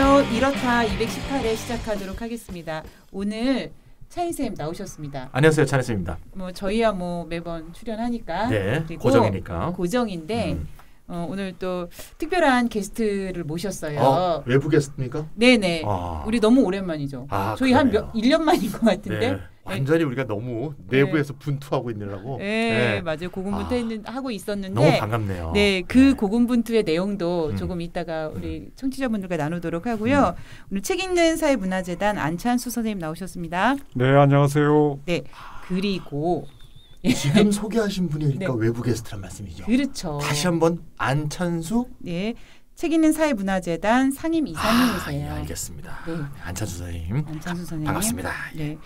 네, 안녕하세요. 이렇다 218회 시작하도록 하겠습니다. 오늘 차인쌤 나오셨습니다. 안녕하세요, 찬혜쌤입니다. 뭐 저희야 뭐 매번 출연하니까 네, 고정이니까. 고정인데 음. 어, 오늘 또 특별한 게스트를 모셨어요. 어, 외부 게스트입니까? 네네. 아. 우리 너무 오랜만이죠. 아, 저희 한 그러네요. 몇, 1년 만인 것 같은데. 네, 완전히 우리가 너무 내부에서 분투하고 있느라고. 네, 맞아요. 고군분투 아. 하고 있었는데 너무 반갑네요. 네, 그 고군분투의 내용도 음. 조금 이따가 우리 청취자분들과 나누도록 하고요. 오늘 책 읽는 사회문화재단 안찬수 선생님 나오셨습니다. 네, 안녕하세요. 네, 그리고 지금 소개하신 분이 그러니까 네. 외부 게스트란 말씀이죠. 그렇죠. 다시 한번 안찬수 네, 책 읽는 사회문화재단 상임 아, 이사님이세요. 예, 알겠습니다. 네. 안찬수 선생님 안찬수 선생님. 반갑습니다. 네.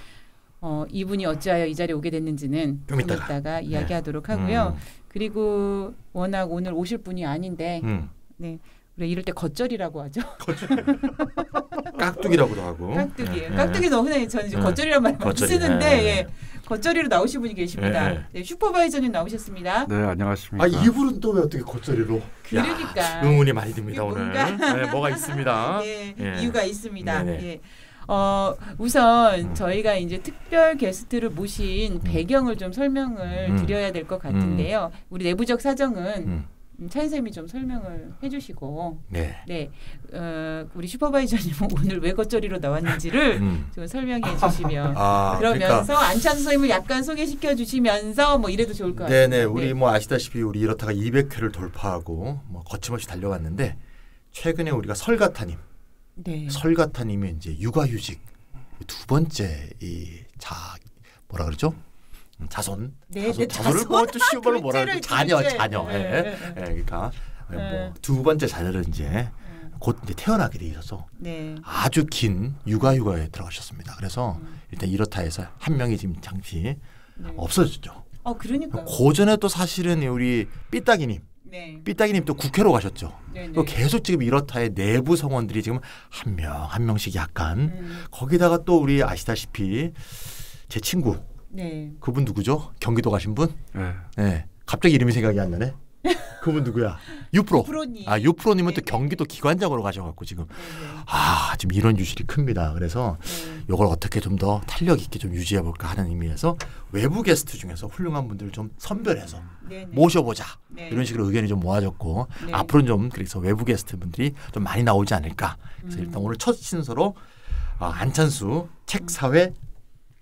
어, 이분이 어찌하여 이 자리에 오게 됐는지는 좀 좀 이따가. 이따가 이야기하도록 하고요. 그리고 워낙 오늘 오실 분이 아닌데 음, 네. 우리 이럴 때 겉절이라고 하죠. 음. 깍두기라고도 하고. 깍두기예요. 네. 깍두기 너무 흔히 저는 네. 겉절이란 말. 쓰는데 네. 예. 겉절이로 나오신 분이 계십니다. 네. 네, 슈퍼바이저님 나오셨습니다. 네, 안녕하십니까. 아 이분은 또 왜 어떻게 겉절이로? 그러니까 야, 의문이 많이 듭니다 이게 오늘. 뭔가- 네, 뭐가 있습니다. 네, 예. 이유가 있습니다. 네네. 예. 어, 우선 음. 저희가 이제 특별 게스트를 모신 배경을 좀 설명을 음. 드려야 될 것 같은데요. 우리 내부적 사정은 음, 음, 차인쌤이 좀 설명을 해주시고, 네. 네, 어, 우리 슈퍼바이저님은 오늘 왜 겉절이로 나왔는지를 음. 좀 설명해 주시면 아, 그러면서 안찬수 선생님을 약간 소개시켜 주시면서 뭐 이래도 좋을 것 같아요. 네네 우리 뭐 아시다시피 우리 이렇다가 200회를 돌파하고 뭐 거침없이 달려갔는데 최근에 우리가 설가타님 네. 설가타님이 이제 육아휴직 두 번째 이 자 뭐라 그러죠 음, 자손 네, 자손 네, 자손을 자손. 뭐또 쉬운 말로 뭐라 그러죠 자녀. 자녀 네, 예, 네, 예, 네. 그러니까 네. 뭐두 번째 자녀를 이제 곧 이제 태어나게 돼 있어서 네. 아주 긴 육아 휴가에 들어가셨습니다 그래서 음. 일단 이렇다 해서 한 명이 지금 잠시 네. 없어졌죠 어, 그러니까요. 고전에 또 사실은 우리 삐딱이님 네. 삐딱이님 또 국회로 가셨죠. 네, 또 네. 계속 지금 이렇다의 내부 성원들이 지금 한 명 한 명씩 약간 음, 거기다가 또 우리 아시다시피 제 친구 네. 그분 누구죠? 경기도 가신 분? 네. 네. 갑자기 이름이 생각이 안 나네. 그분 누구야? 유프로. 프로님. 아 유프로님은 또 네, 네. 경기도 기관장으로 가셔갖고 지금 네, 네. 아 지금 이런 유실이 큽니다. 그래서 네. 이걸 어떻게 좀 더 탄력 있게 좀 유지해 볼까 하는 의미에서 외부 게스트 중에서 훌륭한 분들을 좀 선별해서 네, 네. 모셔보자 네. 이런 식으로 의견이 좀 모아졌고 네. 앞으로는 좀 그래서 외부 게스트 분들이 좀 많이 나오지 않을까 그래서 음. 일단 오늘 첫 신서로 아, 안찬수 책 사회 책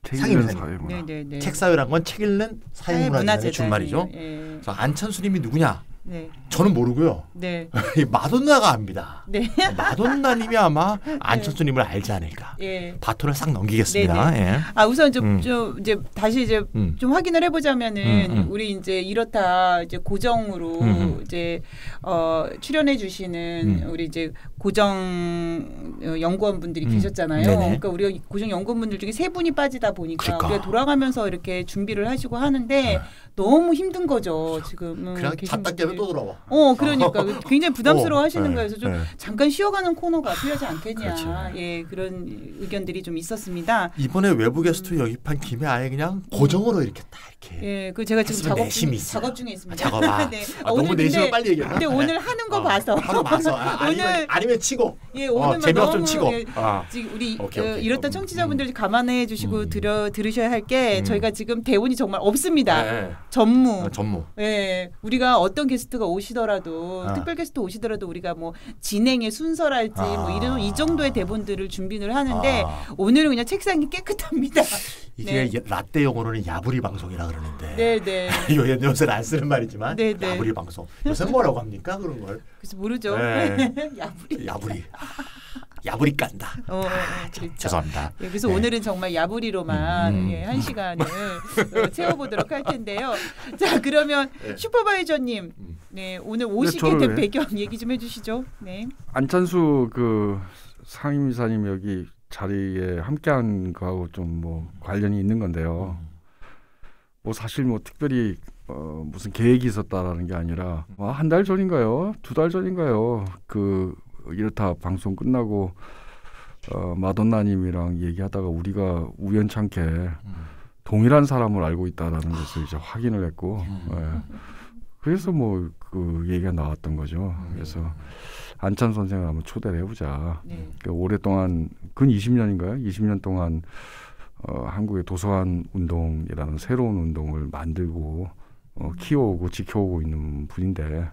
상임 읽는 사님. 사회문화. 네, 네, 네. 책사회란 건 책 읽는 사회문화재단의 준말이죠 예. 그래서 안찬수님이 누구냐 네. 저는 모르고요 네. 이 마돈나가 압니다 네. 마돈나님이 아마 안찬수님을 알지 않을까 예. 바톤을 싹 넘기겠습니다 네, 예. 아 우선 좀, 음. 좀 이제 다시 이제 음. 좀 확인을 해보자면은 음, 음. 우리 이제 이렇다 이제 고정으로 음, 음. 이제 어 출연해 주시는 음. 우리 이제 고정 어, 연구원 분들이 음. 계셨잖아요. 네네. 그러니까 우리가 고정 연구원 분들 중에 세 분이 빠지다 보니까 그러니까. 우리가 돌아가면서 이렇게 준비를 하시고 하는데 네. 너무 힘든 거죠 지금. 음, 그냥 잤다 깨면. 또 돌아와 어, 그러니까 굉장히 부담스러워 어, 하시는 네. 그래서 좀 네. 잠깐 쉬어가는 코너가 필요하지 않겠냐. 그렇죠. 예, 그런 의견들이 좀 있었습니다. 이번에 외부 게스트 영입한 김에 아예 그냥 고정으로 이렇게 딱 이렇게 예, 그 제가 지금 작업 중. 작업 중에 있습니다. 아, 작업, 아. 네. 아, 오늘 너무 근데- 빨리 얘기했나? 근데 오늘 하는 거 어, 봐서 하고 봐서 아, 아니면 오늘- 아니면 치고 예, 어, 오늘만 재미없 좀 치고 예, 아. 지금 우리 오케이, 어, 오케이. 이렇다 음, 청취자분들 감안해 주시고 음. 들어 들으셔야 할게 음. 저희가 지금 대본이 정말 없습니다. 네. 전무. 아, 전무 예, 우리가 어떤 게스트가 오시더라도 아. 특별 게스트 오시더라도 우리가 뭐 진행의 순서랄지 뭐 아. 이런 이 정도의 대본들을 준비를 하는데 아. 오늘은 그냥 책상이 깨끗합니다. 이게 네. 야- 라떼 용어로는 야부리 방송이라 그러는데 네, 네. 요 요새는 안 쓰는 말이지만 네, 네. 야부리 방송 요새 뭐라고 합니까 그런 걸 그래서 모르죠. 네. 야부리. 야부리 아, 야부리 깐다 어, 어, 어, 참, 그렇죠. 죄송합니다 예, 그래서 네. 오늘은 정말 야부리로만 음, 음. 예, 한 시간을 어, 채워보도록 할 텐데요. 자 그러면 네. 슈퍼바이저님, 음. 네 오늘 오시게 된 왜? 배경 얘기 좀 해주시죠. 네. 안찬수 그 상임이사님 여기 자리에 함께한 거하고 좀 뭐 관련이 있는 건데요. 음. 뭐 사실 뭐 특별히 어 무슨 계획이 있었다라는 게 아니라 뭐 한달 전인가요? 두 달 전인가요? 그 이렇다 방송 끝나고 어 마돈나님이랑 얘기하다가 우리가 우연찮게 음. 동일한 사람을 알고 있다라는 것을 이제 확인을 했고 음. 예. 그래서 뭐 그 얘기가 나왔던 거죠. 음. 그래서 안찬 선생을 한번 초대를 해보자. 네. 그러니까 오랫동안 근 20년인가요? 20년 동안 어, 한국의 도서관 운동이라는 새로운 운동을 만들고 어, 키워오고 지켜오고 있는 분인데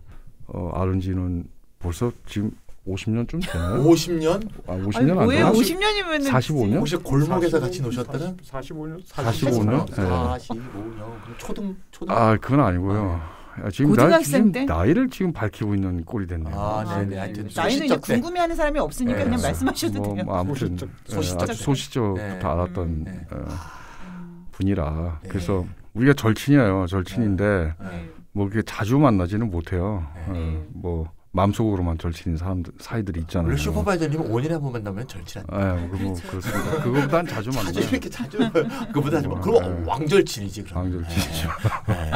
어, 아른지는 벌써 지금 50년쯤 되나요? 50년? 아, 아니 50년 안 뭐예요? 되나? 50년이면 45년? 혹시 골목에서 같이 노셨다는? 45년 45 년? 네. 45년. 그럼 초등 초등. 아 그건 아니고요. 아, 지금 나 고등학생 지금 때? 나이를 지금 밝히고 있는 꼴이 됐네요. 아, 아, 네네. 네. 하여튼 나이는 이제. 궁금해하는 사람이 없으니까 네. 그냥 말씀하셔도 뭐, 돼요. 뭐 아무튼 소시적, 때. 소시적부터 네. 알았던 네. 어, 음, 분이라 네. 그래서 우리가 절친이에요. 절친인데 네. 뭐 이렇게 자주 만나지는 못해요. 네. 어, 뭐 마음속으로만 절친인 사람들 사이들이 있잖아요. 원래 슈퍼바이저님은 5년에 한 번 만나면 절친한. 예, 그뭐 그렇죠. 그렇습니다. 그거보단 자주 만나요. 자주 이렇게 자주 그보다 마. 네. 그럼 왕절친이지 그럼. 왕절친이죠. 네.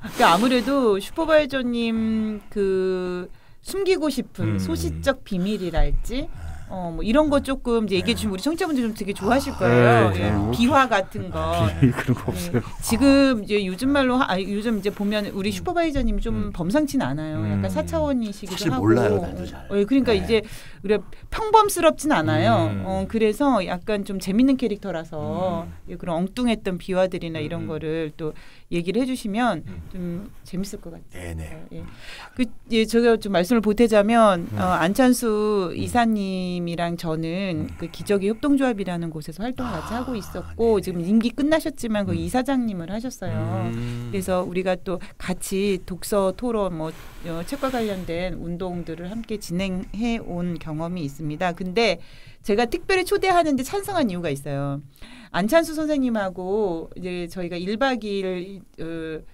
그러니까 아무래도 슈퍼바이저님 그 숨기고 싶은 음. 소시적 비밀이랄지 어 뭐 이런 거 조금 이제 얘기해 주시면 우리 청취자분들 좀 되게 좋아하실 네, 거예요. 네, 예. 뭐 비화 같은 거. 비밀 그런 거 없어요. 네. 지금 이제 요즘 말로 하- 아, 요즘 이제 보면 우리 슈퍼바이저님이 좀 음. 범상치는 않아요. 약간 음. 사차원이시기도 사실 하고. 몰라요, 나도 잘. 어, 그러니까 네. 이제 우리가 평범스럽진 않아요. 음. 어, 그래서 약간 좀 재밌는 캐릭터라서 음. 예, 그런 엉뚱했던 비화들이나 이런 음. 거를 또 얘기를 해주시면 음. 좀 재밌을 것 같아요. 네네. 예. 그, 예, 제가 좀 말씀을 보태자면 음. 어, 안찬수 이사님이랑 저는 그 기적의 협동조합이라는 곳에서 활동을 같이 아, 하고 있었고 네. 지금 임기 끝나셨지만 그 음. 이사장님을 하셨어요. 음. 그래서 우리가 또 같이 독서 토론 뭐 어, 책과 관련된 운동들을 함께 진행해 온 경험이 있습니다. 근데 제가 특별히 초대하는데 찬성한 이유가 있어요. 안찬수 선생님하고 이제 저희가 1박 2일 어,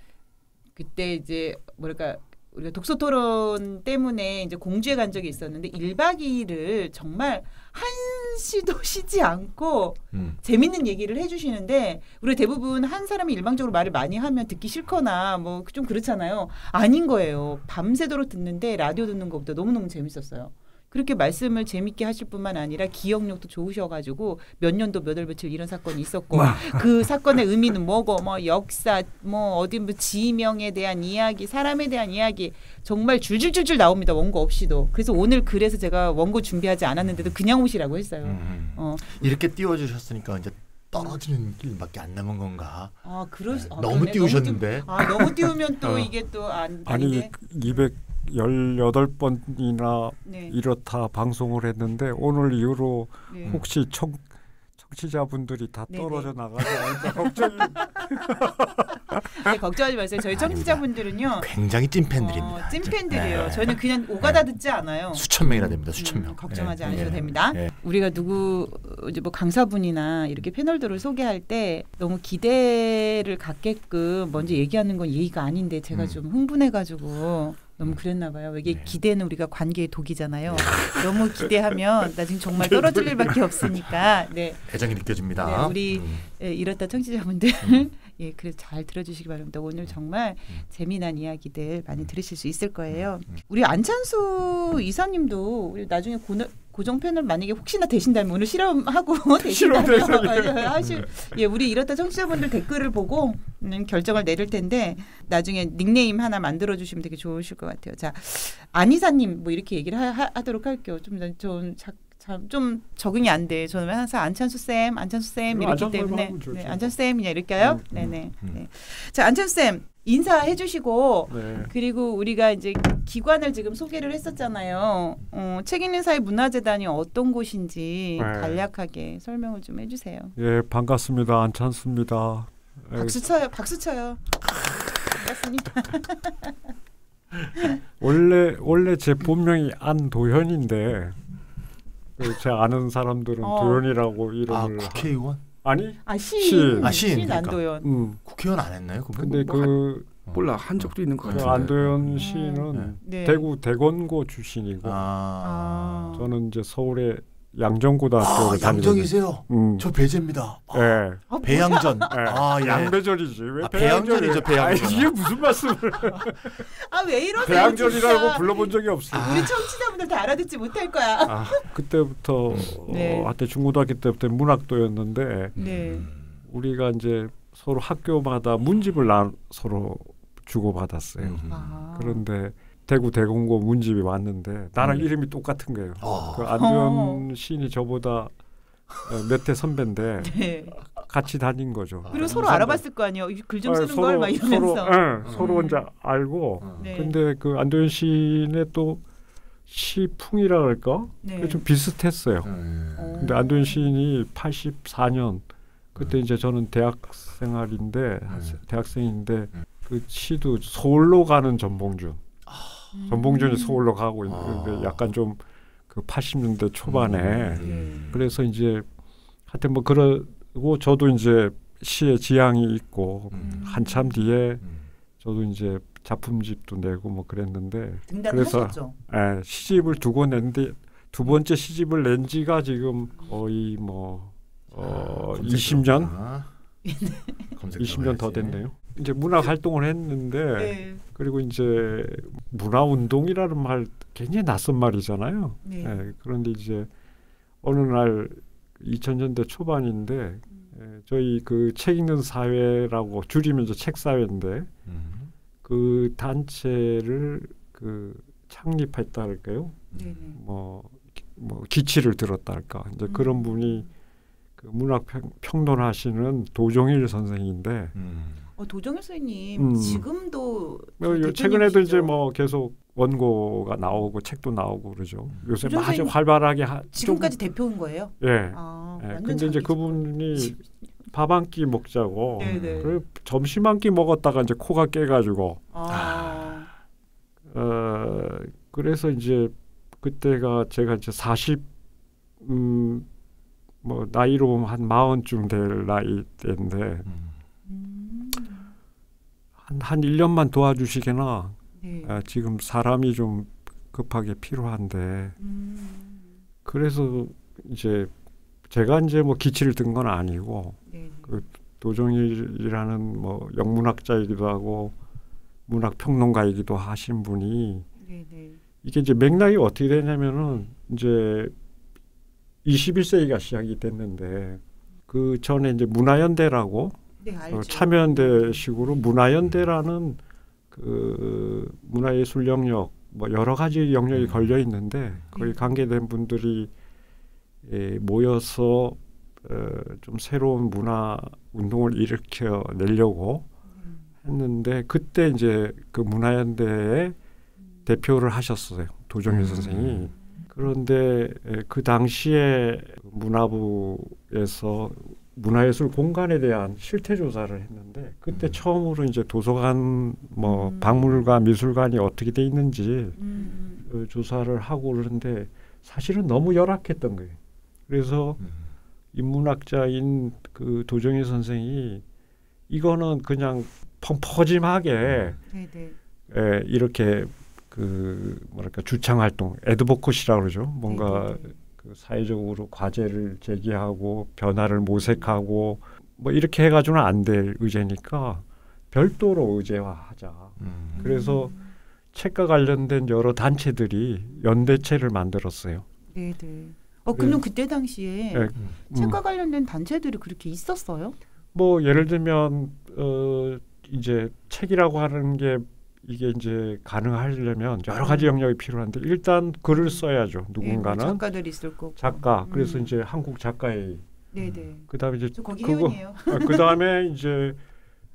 그때 이제 뭐랄까 우리가 독서 토론 때문에 이제 공주에 간 적이 있었는데 1박 2일을 정말 한시도 쉬지 않고 음. 재밌는 얘기를 해주시는데 우리 대부분 한 사람이 일방적으로 말을 많이 하면 듣기 싫거나 뭐 좀 그렇잖아요. 아닌 거예요. 밤새도록 듣는데 라디오 듣는 것보다 너무너무 재밌었어요. 그렇게 말씀을 재밌게 하실 뿐만 아니라 기억력도 좋으셔가지고 몇 년도 몇월 며칠 이런 사건이 있었고 그 사건의 의미는 뭐고 뭐 역사 뭐 어디 뭐 지명에 대한 이야기 사람에 대한 이야기 정말 줄줄줄줄 나옵니다 원고 없이도 그래서 오늘 그래서 제가 원고 준비하지 않았는데도 그냥 오시라고 했어요. 음. 어, 이렇게 띄워주셨으니까 이제 떨어지는 길밖에 안 남은 건가? 아 그러 네. 아, 너무 그러네. 띄우셨는데. 아 너무 띄우면 또 어. 이게 또 안 아니 218번이나 네, 이렇다 방송을 했는데 오늘 이후로 네. 혹시 청 청취자분들이 다 네, 떨어져 나가지 않을까 걱정이 네, 걱정하지 마세요. 저희 청취자분들은요. 굉장히 찐팬들입니다. 어, 찐팬들이에요. 네. 저희는 그냥 오가다 듣지 않아요. 수천 명이나 됩니다. 수천 음, 명. 걱정하지 네. 않으셔도 네. 됩니다. 네. 우리가 누구 이제 뭐 강사분이나 이렇게 패널들을 소개할 때 너무 기대를 갖게끔 먼저 얘기하는 건 예의가 아닌데 제가 음. 좀 흥분해가지고 너무 그랬나 봐요. 이게 네. 기대는 우리가 관계의 독이잖아요. 너무 기대하면 나중에 정말 떨어질 일밖에 없으니까. 네, 애정이 느껴집니다. 네, 우리 음. 예, 이렇다 청취자분들 음. 예, 그래서 잘 들어주시기 바랍니다. 오늘 정말 재미난 이야기들 많이 들으실 수 있을 거예요. 음. 우리 안찬수 이사님도 우리 나중에 고, 고정 패널 만약에 혹시나 되신다면 오늘 실험하고 되신다면 하실 예, 우리 이렇다 청취자분들 댓글을 보고 음, 결정을 내릴 텐데 나중에 닉네임 하나 만들어 주시면 되게 좋으실 것 같아요. 자, 안 이사님 뭐 이렇게 얘기를 하, 도록 할게요. 좀좀 좀 적응이 안 돼. 저는 항상 안찬수 쌤, 안찬수 쌤 이렇기 때문에. 네, 안찬수 쌤이냐 이럴까요? 음, 네네. 음. 네. 자 안찬수 쌤 인사해 주시고 네. 그리고 우리가 이제 기관을 지금 소개를 했었잖아요. 어, 책 읽는 사회 문화재단이 어떤 곳인지 네. 간략하게 설명을 좀 해주세요. 예 반갑습니다 안찬수입니다. 예, 박수 쳐요. 박수 쳐요. 반갑습니다. 원래 원래 제 본명이 안도현인데 그제 아는 사람들은 어. 도현이라고 아 이름을 하- 국회의원? 아니 아 시. 시인, 아, 시인, 그러니까. 안도현. 음 국회의원 안 했나요? 그분? 근데 뭐 그, 몰라 한 적도 있는 것 그 같은데. 안도현 씨는 네. 대구 대건고 출신이고 아, 아. 저는 이제 서울의 양정고등학교를 아 양정이세요? 음. 저 배제입니다. 아, 예. 아, 배양전. 예. 아, 예. 양배절이지. 왜 아, 배양전이죠? 배양전. 아, 이게 무슨 말씀을? 아 왜 이러세요? 배양전이라고 진짜. 불러본 적이 없어. 아. 우리 청취자분들 다 알아듣지 못할 거야. 아, 그때부터 네. 어, 한때 중고등학교 때부터 문학도였는데 네. 우리가 이제 서로 학교마다 문집을 나 서로 주고 받았어요. 음. 아. 그런데 대구 대공고 문집이 왔는데 나랑 음. 이름이 똑같은 거예요. 어. 그 안도현 시인이 저보다 몇해 선배인데 네. 같이 다닌 거죠. 그리고 아, 서로 선배. 알아봤을 거 아니에요. 글좀 아, 쓰는 걸막 서로 이러면서. 예, 서로 음. 이제 알고 어. 네. 근데 그 안도현 시인의 또 시풍이라 그럴까? 네. 좀 비슷했어요. 음. 어. 근데 안도현 시인이 84년 그때 음. 이제 저는 대학 생활인데 음. 대학생인데 음. 그 시도 서울로 가는 전봉준. 음. 전봉준이 서울로 가고 있는데 아. 약간 좀 그 80년대 초반에 음. 그래서 이제 하여튼 뭐 그러고 저도 이제 시에 지향이 있고 음. 한참 뒤에 음. 저도 이제 작품집도 내고 뭐 그랬는데 등단하셨죠. 예, 시집을 두 권 냈는데 두 번째 시집을 낸 지가 지금 거의 뭐 어, 아, 20년 검색 20년 더. 됐네요. 이제 문학 활동을 했는데 네. 그리고 이제 문화 운동이라는 말 굉장히 낯선 말이잖아요. 네. 예, 그런데 이제 어느 날 2000년대 초반인데 예, 저희 그 책 읽는 사회라고 줄이면 이제 책 사회인데 음. 그 단체를 그 창립했다 할까요? 네. 네. 뭐, 기- 뭐 기치를 들었다 할까 이제 음. 그런 분이 그 문학 평, 평론하시는 도종일 선생인데 음. 어, 도정일 선생님 음. 지금도 뭐 최근에도? 이제 뭐 계속 원고가 나오고 책도 나오고 그러죠. 요새 도종 아주 활발하게 하, 지금까지 대표인 거예요? 좀, 예. 아, 예, 근데 이제. 그분이 밥 한 끼 먹자고. 그 점심 한 끼 먹었다가 이제 코가 깨가지고 아, 어 그래서 이제 그때가 제가 이제 40 음, 뭐 나이로 보면 한 마흔쯤 될 나이 때인데 음. 음, 한, 한 1년만 도와주시게나 네. 아, 지금 사람이 좀 급하게 필요한데 음, 그래서 이제 제가 이제 뭐 기치를 든 건 아니고 네. 그 도정일이라는 뭐 영문학자이기도 하고 문학 평론가이기도 하신 분이 네, 네. 이게 이제 맥락이 어떻게 되냐면은 이제 21세기가 시작이 됐는데 그 전에 이제 문화연대라고 네. 어, 참여연대식으로 문화연대라는 그 문화예술 영역 뭐 여러 가지 영역이 음. 걸려 있는데 거기 네. 관계된 분들이 에, 모여서 어, 좀 새로운 문화 운동을 일으켜 내려고 음, 했는데 그때 이제 그 문화연대의 대표를 하셨어요 도정일 음. 선생이 그런데 에, 그 당시에 문화부에서 문화예술 공간에 대한 실태 조사를 했는데 그때 음. 처음으로 이제 도서관 뭐 음. 박물관 미술관이 어떻게 돼 있는지 음, 어, 조사를 하고 그러는데 사실은 너무 열악했던 거예요. 그래서 음. 인문학자인 그 도정희 선생이 이거는 그냥 펑퍼짐하게 네, 네. 에, 이렇게 그 뭐랄까 주창 활동 에드보컷이라고 그러죠. 뭔가 네, 네, 그 사회적으로 과제를 제기하고 변화를 모색하고 뭐 이렇게 해가지고는 안 될 의제니까 별도로 의제화하자. 음. 그래서 음, 책과 관련된 여러 단체들이 연대체를 만들었어요. 네, 네. 어, 그럼 그때 당시에 네. 음. 책과 관련된 단체들이 그렇게 있었어요? 뭐 예를 들면 어 이제 책이라고 하는 게 이게 이제 가능하려면 여러 가지 영역이 필요한데 일단 글을 써야죠. 네, 뭐 누군가는 작가들이 있을 거고. 작가. 그래서 음. 이제 한국 작가의 네, 네. 그다음에 이제 그거- 회원이에요. 그 다음에 이제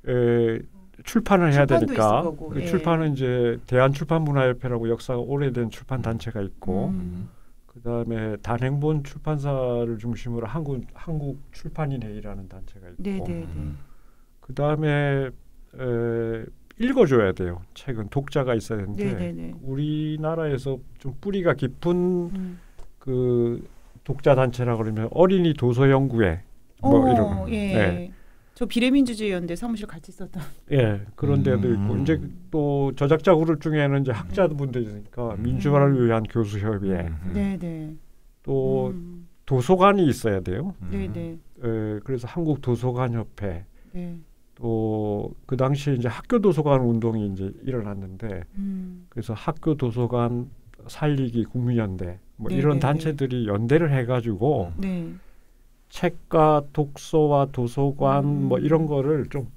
에, 출판을 해야 되니까 그 예. 출판은 이제 대한출판문화협회라고 역사가 오래된 출판 단체가 있고 음. 그 다음에 단행본 출판사를 중심으로 한국 한국 출판인회의라는 단체가 있고 네, 네, 네. 음. 그 다음에 에, 읽어줘야 돼요. 책은 독자가 있어야 되는데 네, 네, 네. 우리나라에서 좀 뿌리가 깊은 음. 그 독자 단체라 그러면 어린이 도서 연구회 뭐 어, 이런 예. 네. 저 비례민주주의연대 사무실 같이 있었던. 예 그런 데도 음. 있고 이제 또 저작자 그룹 중에는 이제 학자분들이 있으니까 음. 민주화를 위한 교수협의회 음. 네, 네. 또 음. 도서관이 있어야 돼요. 음. 네, 네. 에, 그래서 한국 도서관 협회 네. 또 그 당시에 이제 학교 도서관 운동이 이제 일어났는데 음. 그래서 학교 도서관 살리기 국민연대 뭐 네, 이런 네, 단체들이 연대를 해가지고 네. 책과 독서와 도서관 음. 뭐 이런 거를 좀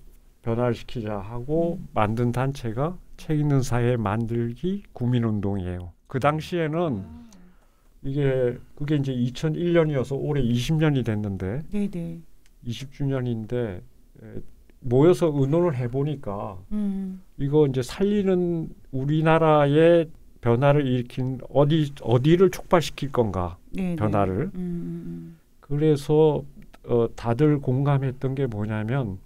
변화시키자 하고 음. 만든 단체가 책 읽는 사회 만들기 국민운동이에요. 그 당시에는 이게 그게 이제 2001년이어서 올해 20년이 됐는데 네네. 20주년인데 모여서 의논을 해보니까 음. 이거 이제 살리는 우리나라의 변화를 일으킨 어디 어디를 촉발시킬 건가 네네. 변화를 음, 음, 그래서 어, 다들 공감했던 게 뭐냐면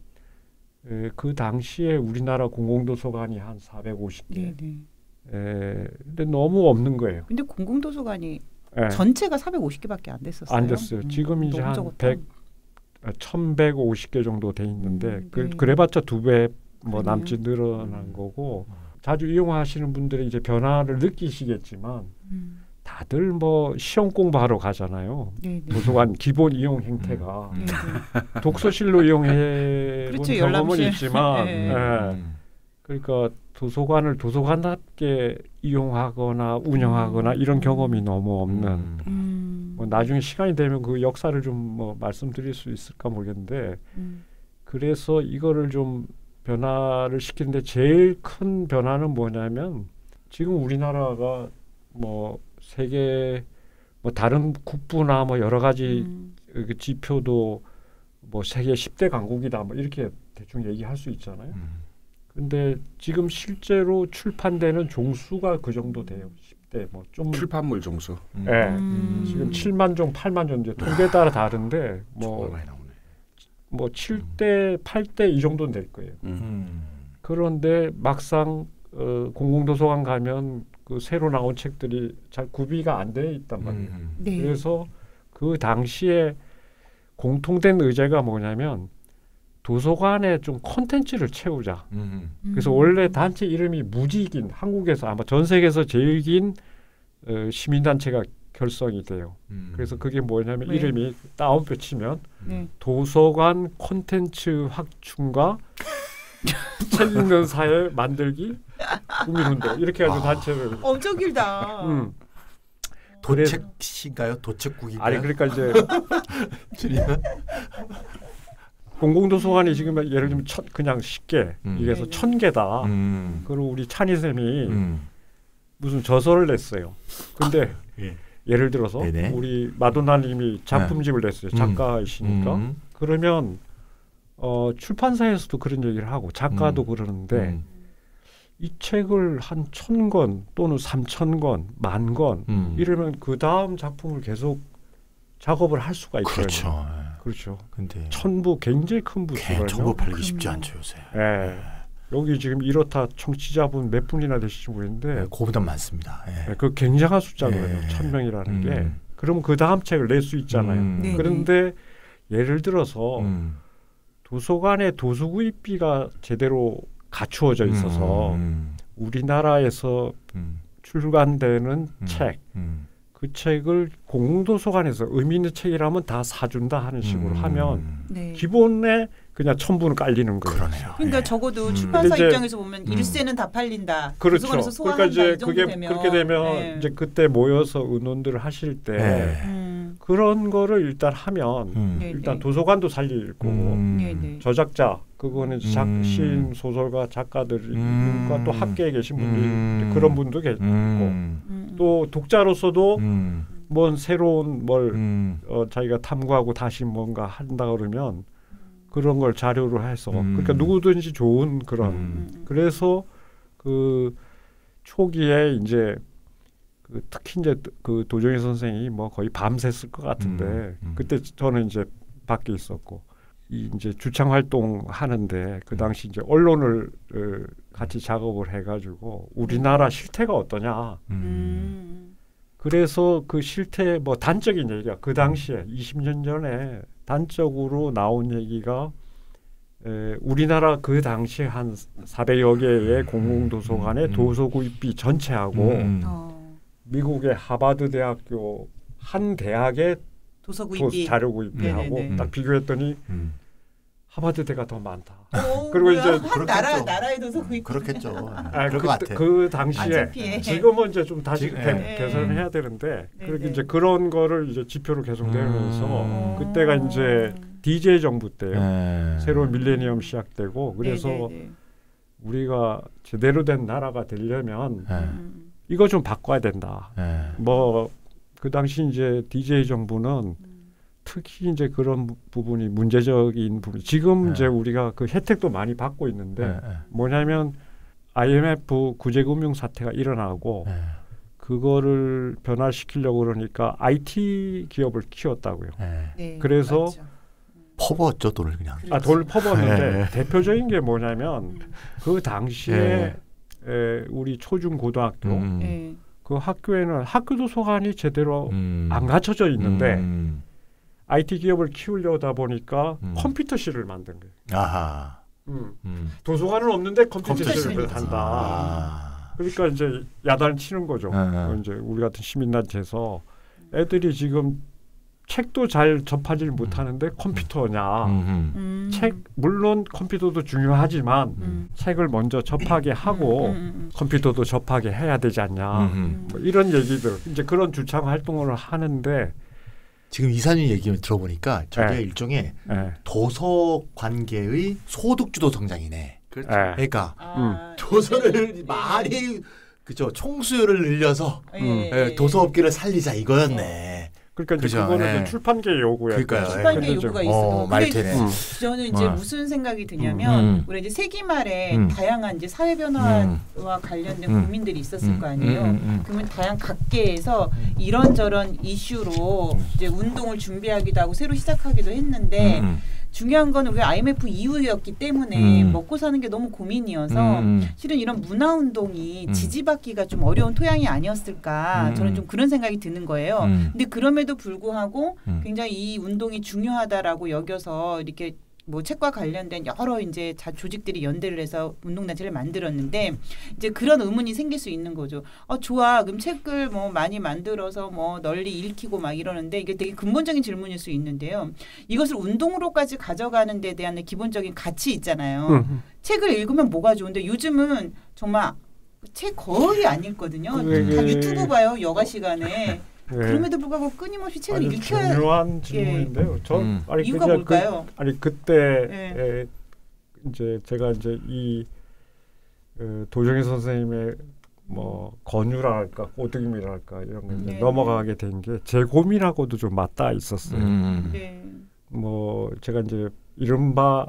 에, 그 당시에 우리나라 공공도서관이 한 450개. 음. 네네. 에, 근데 너무 없는 거예요. 근데 공공도서관이 에, 전체가 450개밖에 안 됐었어요. 안 됐어요. 음, 지금 이제 너무 한 적었다. 100, 1,150개 정도 돼 있는데 음, 그, 네. 그래봤자 두 배뭐 그러네요. 남짓 늘어난 거고 자주 이용하시는 분들이 이제 변화를 느끼시겠지만 음. 다들 뭐 시험 공부하러 가잖아요. 네네. 도서관 기본 이용 행태가 음. 네네. 독서실로 이용해 본 그렇죠, 경험은 열람실. 있지만 네. 예. 음. 그러니까 도서관을 도서관답게 이용하거나 운영하거나 이런 경험이 너무 없는 음. 음. 뭐 나중에 시간이 되면 그 역사를 좀 뭐 말씀드릴 수 있을까 모르겠는데 음. 그래서 이거를 좀 변화를 시키는데 제일 큰 변화는 뭐냐면 지금 우리나라가 뭐 세계 뭐 다른 국부나 뭐 여러 가지 음. 그 지표도 뭐 세계 10대 강국이다 뭐 이렇게 대충 얘기할 수 있잖아요. 음. 근데 지금 실제로 출판되는 종수가 그 정도 돼요. 10대 뭐좀 출판물 종수. 음. 예. 음. 지금 7만 종, 8만 종 이제 통계에 따라 다른데 뭐 많이 나오네. 뭐 7대, 8대 이 정도는 될 거예요. 음. 음. 그런데 막상 어, 공공도서관 가면 그 새로 나온 책들이 잘 구비가 안 돼 있단 말이에요. 음. 네. 그래서 그 당시에 공통된 의제가 뭐냐면 도서관에 좀 콘텐츠를 채우자. 음. 그래서 음. 원래 단체 이름이 무지긴 한국에서 아마 전 세계에서 제일 긴 어, 시민단체가 결성이 돼요. 음. 그래서 그게 뭐냐면 네. 이름이 다운표 치면 네. 도서관 콘텐츠 확충과 책 읽는 사회 만들기 국민운동 이렇게 해가지고 아. 단체를 엄청 길다. 음. 도책시인가요? 도책국인가요? 아니 그러니까 이제 줄이면? 공공도서관이 지금 예를 들면 천, 그냥 쉽게 음. 얘기해서 네네. 천 개다. 음. 그리고 우리 찬희 쌤이 음. 무슨 저서를 냈어요. 근데 예. 예를 들어서 네네. 우리 마도나님이 작품집을 냈어요. 음. 작가이시니까 음. 그러면 어, 출판사에서도 그런 얘기를 하고 작가도 음. 그러는데 음. 이 책을 한 천 권 또는 삼천 권, 만권 음. 이러면 그 다음 작품을 계속 작업을 할 수가 있거든요. 그렇죠. 그렇죠. 근데 천부 굉장히 큰 부지거든요. 개천부 팔기 쉽지. 않죠 요새. 예. 여기 지금 이렇다 청취자분 몇 분이나 되실지 모르겠는데 네, 그보다 많습니다. 예. 예, 그 굉장한 숫자거든요. 예. 천 명이라는 음. 게. 그러면 그 다음 책을 낼 수 있잖아요. 음. 네. 그런데 예를 들어서 음. 도서관에 도서 구입비가 제대로 갖추어져 있어서 음. 우리나라에서 음. 출간되는 음. 책, 음. 그 책을 공공도서관에서 의미 있는 책이라면 다 사준다 하는 식으로 음. 하면 네. 기본에 그냥 천부는 깔리는 거예요. 그러네요. 그러니까 예. 적어도 음. 출판사 입장에서 보면 음. 일세는 다 팔린다. 그렇죠. 도서관에서 소화한다. 그러니까 이제 이 정도 그게 되면. 그렇게 되면 네. 이제 그때 모여서 의논들을 하실 때 네. 음. 그런 거를 일단 하면 음. 네. 일단 도서관도 살릴 거고 음. 네네. 저작자 그거는 작 음. 시인 소설가 작가들과 음. 또 학계에 계신 분들이 음. 그런 분도 계시고. 또 독자로서도 음. 뭔 새로운 뭘 음. 어, 자기가 탐구하고 다시 뭔가 한다 그러면 그런 걸 자료로 해서 음. 그러니까 누구든지 좋은 그런 음. 그래서 그 초기에 이제 그 특히 이제 그 도정희 선생이 뭐 거의 밤샜을 것 같은데 음. 음. 그때 저는 이제 밖에 있었고 이 이제 주창 활동 하는데 그 음. 당시 이제 언론을 어, 같이 작업을 해가지고 우리나라 실태가 어떠냐 음. 음. 그래서 그 실태 뭐 단적인 얘기가 그 당시에 20년 전에 단적으로 나온 얘기가 에, 우리나라 그 당시에 한 400여 개의 공공도서관의 음. 도서구입비 전체하고 음. 어. 미국의 하버드 대학교 한 대학의 도서구입비. 도, 자료구입비하고. 딱 비교했더니 음. 하버드대가 더 많다. 오, 그리고 뭐야. 이제 한 그렇겠죠. 나라 나라의 도서구입비. 그렇겠죠. 아, 그, 것 같아. 그 당시에. 지금은 이제 좀 다시 개, 예. 개선을 해야 되는데 네, 그렇게 네. 이제 그런 거를 이제 지표로 계속 내면서 음. 그때가 이제 DJ 정부 때요. 예. 새로운 밀레니엄 시작되고 그래서 네네네. 우리가 제대로 된 나라가 되려면 예. 음. 이거 좀 바꿔야 된다. 예. 뭐그 당시 이제 DJ 정부는 특히 이제 그런 부- 부분이 문제적인 부분. 지금 네. 이제 우리가 그 혜택도 많이 받고 있는데 예. 예. 뭐냐면 IMF 구제금융 사태가 일어나고 예. 그거를 변화시키려고 그러니까 IT 기업을 키웠다고요. 예. 네, 그래서 맞죠. 퍼부었죠 돈을 그냥. 그렇죠. 아, 돌 퍼붓는데 네. 대표적인 게 뭐냐면 음. 그 당시에 네. 에, 우리 초중 고등학교 음. 네. 그 학교에는 학교 도서관이 제대로 음. 안 갖춰져 있는데 음. IT 기업을 키우려다 보니까 음. 컴퓨터실을 만든 거예요. 아하. 음. 음. 도서관은 없는데 컴퓨터실을 한다. 아. 그러니까 이제 야단 치는 거죠. 어, 이제 우리 같은 시민단체에서 애들이 지금 책도 잘 접하지 못하는데 컴퓨터냐? 음. 음. 책 물론 컴퓨터도 중요하지만 음. 책을 먼저 접하게 하고 음, 음, 컴퓨터도 접하게 해야 되지 않냐? 음. 음. 뭐 이런 얘기들 이제 그런 주창 활동을 하는데 지금 이사님 얘기 들어보니까 저게 네. 일종의 예, 도서 관계의 소득주도 성장이네. 예. 그러니까 아, 도서를 예. 많이 그죠 총수요를 늘려서 예, 음. 예, 도서업계를 살리자 이거였네. 그러니까 이제 그죠, 그거는 네. 이제 출판계. 그러니까요. 출판계 이제 요구가 어, 있어도 말 그게 되네. 음. 저는 이제 어. 무슨 생각이 드냐면 음. 우리 이제 세기 말에 음. 다양한 이제 사회 변화와 관련된 음. 고민들이 있었을 음, 거 아니에요. 음, 음, 음. 그러면 다양 각계에서 이런저런 이슈로 음. 이제 운동을 준비하기도 하고 새로 시작하기도 했는데 음, 중요한 건 우리가 IMF 이후였기 때문에 음. 먹고 사는 게 너무 고민이어서 음, 실은 이런 문화 운동이 음. 지지받기가 좀 어려운 토양이 아니었을까 음, 저는 음. 좀 그런 생각이 드는 거예요. 음, 근데 그럼에도 불구하고 음. 굉장히 이 운동이 중요하다라고 여겨서 이렇게 뭐 책과 관련된 여러 이제 자 조직들이 연대를 해서 운동단체를 만들었는데 이제 그런 의문이 생길 수 있는 거죠. 어 좋아 그럼 책을 뭐 많이 만들어서 뭐 널리 읽히고 막 이러는데 이게 되게 근본적인 질문일 수 있는데요. 이것을 운동으로까지 가져가는 데 대한 기본적인 가치 있잖아요. 음. 책을 읽으면 뭐가 좋은데 요즘은 정말 책 거의 안 읽거든요. 다 유튜브 봐요 여가 시간에. 예. 그럼에도 불구하고 끊임없이 책을 읽혀야 중요한 질문인데요. 저 음. 아니 이유가 그냥 뭘까요? 그, 아니 그때 네. 에, 이제 제가 이제 이 어, 도정희 선생님의 뭐 권유랄까 꼬드김이랄까 이런 거 네. 넘어가게 된 게 제 고민하고도 좀 맞닿아 있었어요. 음. 네. 뭐 제가 이제 이른바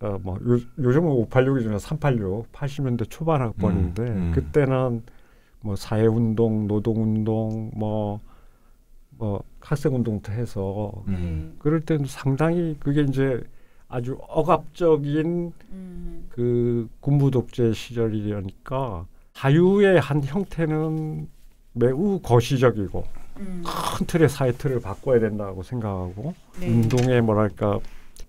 어, 뭐 요, 요즘은 586이지만 386 80년대 초반 학번인데 음, 음. 그때는 뭐 사회운동, 노동운동, 뭐 뭐 학생 운동도 해서 음. 그럴 때는 상당히 그게 이제 아주 억압적인 음. 그 군부 독재 시절이니까 자유의 한 형태는 매우 거시적이고 음. 큰 틀의 사회 틀을 바꿔야 된다고 생각하고 네. 운동의 뭐랄까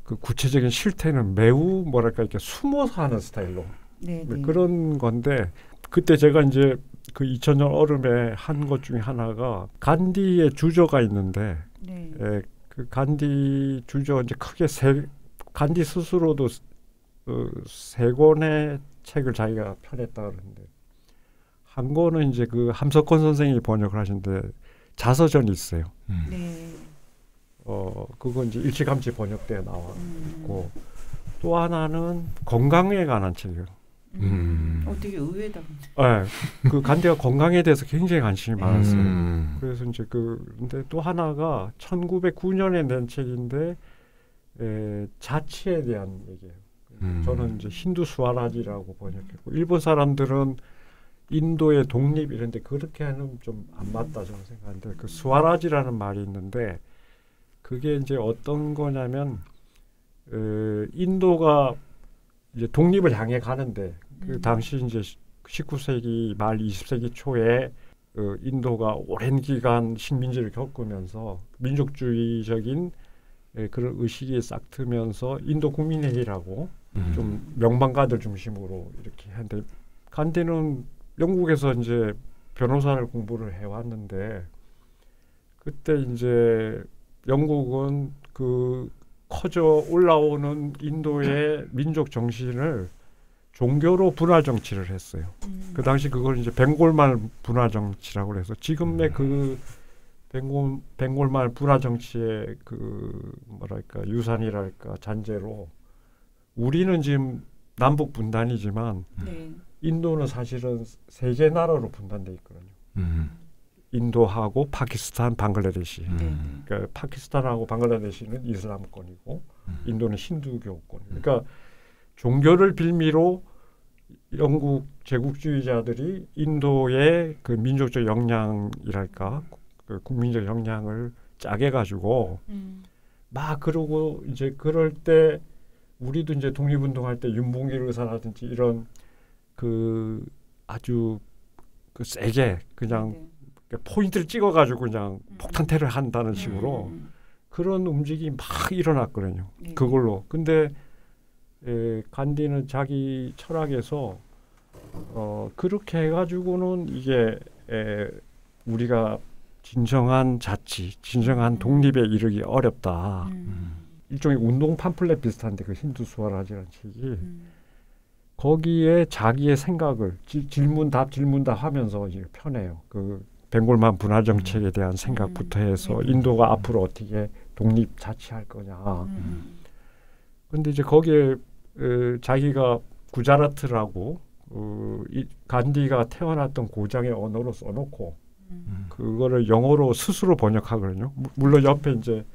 그 구체적인 실태는 매우 뭐랄까 이렇게 숨어서 하는 스타일로 네, 네. 그런 건데 그때 제가 이제 그 2000년 얼음에 한 것 중에 하나가 간디의 주저가 있는데 네. 에, 그 간디 주저 이제 크게 세 간디 스스로도 어, 세 권의 책을 자기가 펴냈다 그러는데 한 권은 이제 그 함석헌 선생이 번역을 하신데 자서전이 있어요. 음. 네. 어 그건 이제 일찌감치 번역돼 나왔고 음. 또 하나는 건강에 관한 책이에요. 음. 어, 되게 의외다. 예, 그 간디가 건강에 대해서 굉장히 관심이 많았어요. 음. 그래서 이제 그 근데 또 하나가 1909년에 낸 책인데 에, 자치에 대한 얘기예요. 음. 저는 이제 힌두 수아라지라고 번역했고 일본 사람들은 인도의 독립 이런데 그렇게 하는 좀 안 맞다 저는 생각하는데 그 수아라지라는 말이 있는데 그게 이제 어떤 거냐면 에, 인도가 이제 독립을 향해 가는데 그 음. 당시 이제 19세기 말 20세기 초에 어, 인도가 오랜 기간 식민지를 겪으면서 민족주의적인 에, 그런 의식이 싹 트면서 인도 국민회의라고 음. 좀 명방가들 중심으로 이렇게 하는데 간디는 영국에서 이제 변호사를 공부를 해왔는데 그때 이제 영국은 그 커져 올라오는 인도의 민족 정신을 종교로 분화 정치를 했어요. 음. 그 당시 그걸 이제 벵골말 분화 정치라고 해서 지금의 그 벵골 벵골말 분화 정치의 그 뭐랄까 유산이랄까 잔재로 우리는 지금 남북 분단이지만 네. 인도는 사실은 세 개 나라로 분단돼 있거든요. 음. 인도하고 파키스탄, 방글라데시. 음. 네. 그러니까 파키스탄하고 방글라데시는 이슬람권이고 음. 인도는 힌두교권. 그러니까 종교를 빌미로 영국 제국주의자들이 인도의 그 민족적 역량이랄까 그 국민적 역량을 짜게 가지고 음. 막 그러고 이제 그럴 때 우리도 이제 독립운동할 때 윤봉길 의사라든지 이런 그 아주 그 세게 그냥 네. 포인트를 찍어가지고 그냥 음. 폭탄테를 한다는 식으로 음. 그런 움직임이 막 일어났거든요. 네. 그걸로. 근데 에, 간디는 자기 철학에서 어, 그렇게 해가지고는 이게 에, 우리가 진정한 자치, 진정한 음. 독립에 이르기 어렵다. 음. 일종의 운동 팜플렛 비슷한데 그 힌두 수화라지라는 책이 음. 거기에 자기의 생각을 지- 질문 답 질문 답 하면서 이제 펴내요. 그 벵골만 분화 정책에 대한 생각부터 해서 음. 인도가 앞으로 어떻게 독립 자치할 거냐. 음. 근데 이제 거기에 어, 자기가 구자라트라고 어, 이 간디가 태어났던 고장의 언어로 써놓고 음. 그거를 영어로 스스로 번역하거든요. 무- 물론 옆에 이제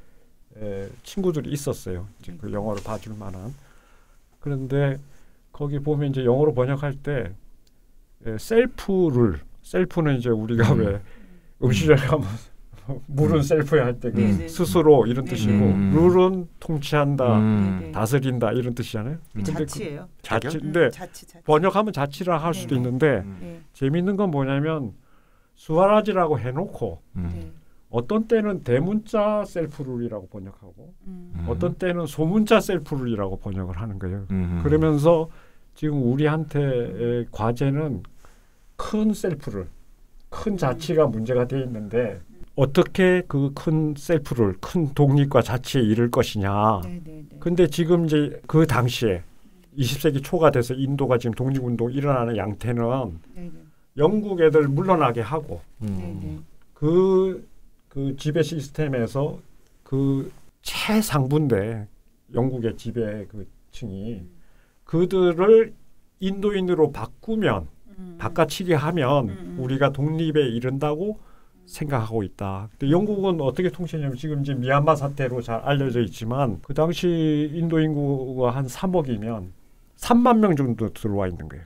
에, 친구들이 있었어요. 이제 그 영어를 봐줄 만한. 그런데 거기 보면 이제 영어로 번역할 때 에, self-rule, self는 이제 우리가 음. 왜 음식점에 가면 물은 셀프야 할 때그 네네. 스스로 이런 네. 뜻이고 음. rule은 통치한다, 음. 다스린다 이런 뜻이잖아요. 그 근데 그 자치예요. 자치인데 음, 자치 자치. 번역하면 자치라 할 수도 네네. 있는데 음. 네. 재미있는 건 뭐냐면 스와라지라고 해놓고 음. 네. 어떤 때는 대문자 self-rule이라고 번역하고 음. 음. 어떤 때는 소문자 self-rule이라고 번역을 하는 거예요. 음. 그러면서 지금 우리한테의 과제는 큰 셀프를 큰 자치가 문제가 돼 있는데 어떻게 그 큰 셀프를 큰 독립과 자치에 이를 것이냐. 네, 네, 네. 근데 지금 이제 그 당시에 20세기 초가 돼서 인도가 지금 독립운동 일어나는 양태는 네, 네. 영국 애들 물러나게 하고 네, 네. 음. 그, 그 지배 시스템에서 그 최상부인데 영국의 지배 그 층이 그들을 인도인으로 바꾸면 음. 바꿔치기 하면 음, 음. 우리가 독립에 이른다고 생각하고 있다. 근데 영국은 어떻게 통치냐면 지금 이제 미얀마 사태로 잘 알려져 있지만 그 당시 인도 인구가 한 3억이면 3만 명 정도 들어와 있는 거예요.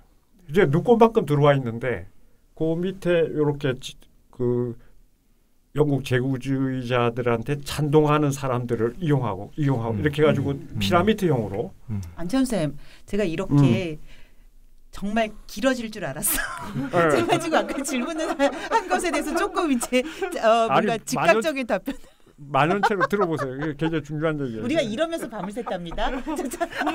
이제 눈꽃만큼 들어와 있는데 그 밑에 이렇게 그 영국 제국주의자들한테 찬동하는 사람들을 이용하고 이용하고 음. 이렇게 해가지고 음. 피라미드형으로 안천 쌤, 제가 이렇게 정말 길어질 줄 알았어. 예. 제가 지금 아까 질문을 한- 한 것에 대해서 조금 이제 어, 뭔가 아니, 즉각적인 답변. 만연체로 들어보세요. 이게 굉장히 중요한 얘기예요. 우리가 이러면서 밤을 샜답니다.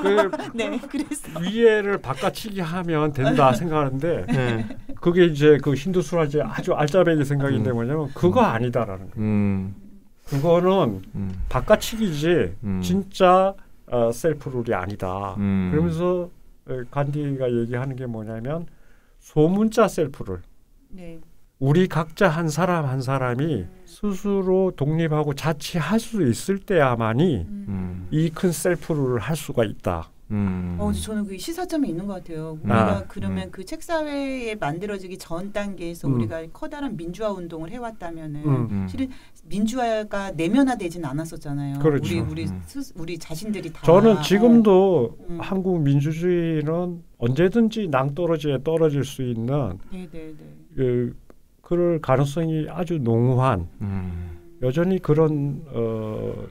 그 네, 그래서 위에를 바꿔치기 하면 된다 생각하는데 네. 그게 이제 그 힌두 수라지 아주 알짜배기 생각인데 음. 뭐냐면 그거 아니다라는 거예요. 음. 그거는 음. 바꿔치기지 음. 진짜 어, 셀프룰이 아니다. 음. 그러면서 어, 간디가 얘기하는 게 뭐냐면 소문자 셀프룰 네. 우리 각자 한 사람 한 사람이 스스로 독립하고 자치할 수 있을 때야만이 음. 음. 이큰 셀프룰을 할 수가 있다. 음. 어, 저는 그 시사점이 있는 것 같아요. 우리가 아, 그러면 음. 그책 사회에 만들어지기 전 단계에서 음. 우리가 커다란 민주화 운동을 해왔다면은 음. 음. 실은 민주화가 내면화되진 않았었잖아요. 그렇죠. 우리 우리 음. 스, 우리 자신들이 다. 저는 지금도 음. 한국 민주주의는 언제든지 낭떠러지에 떨어질 수 있는 어, 네, 네, 네. 그 그럴 가능성이 아주 농후한 음. 여전히 그런 어,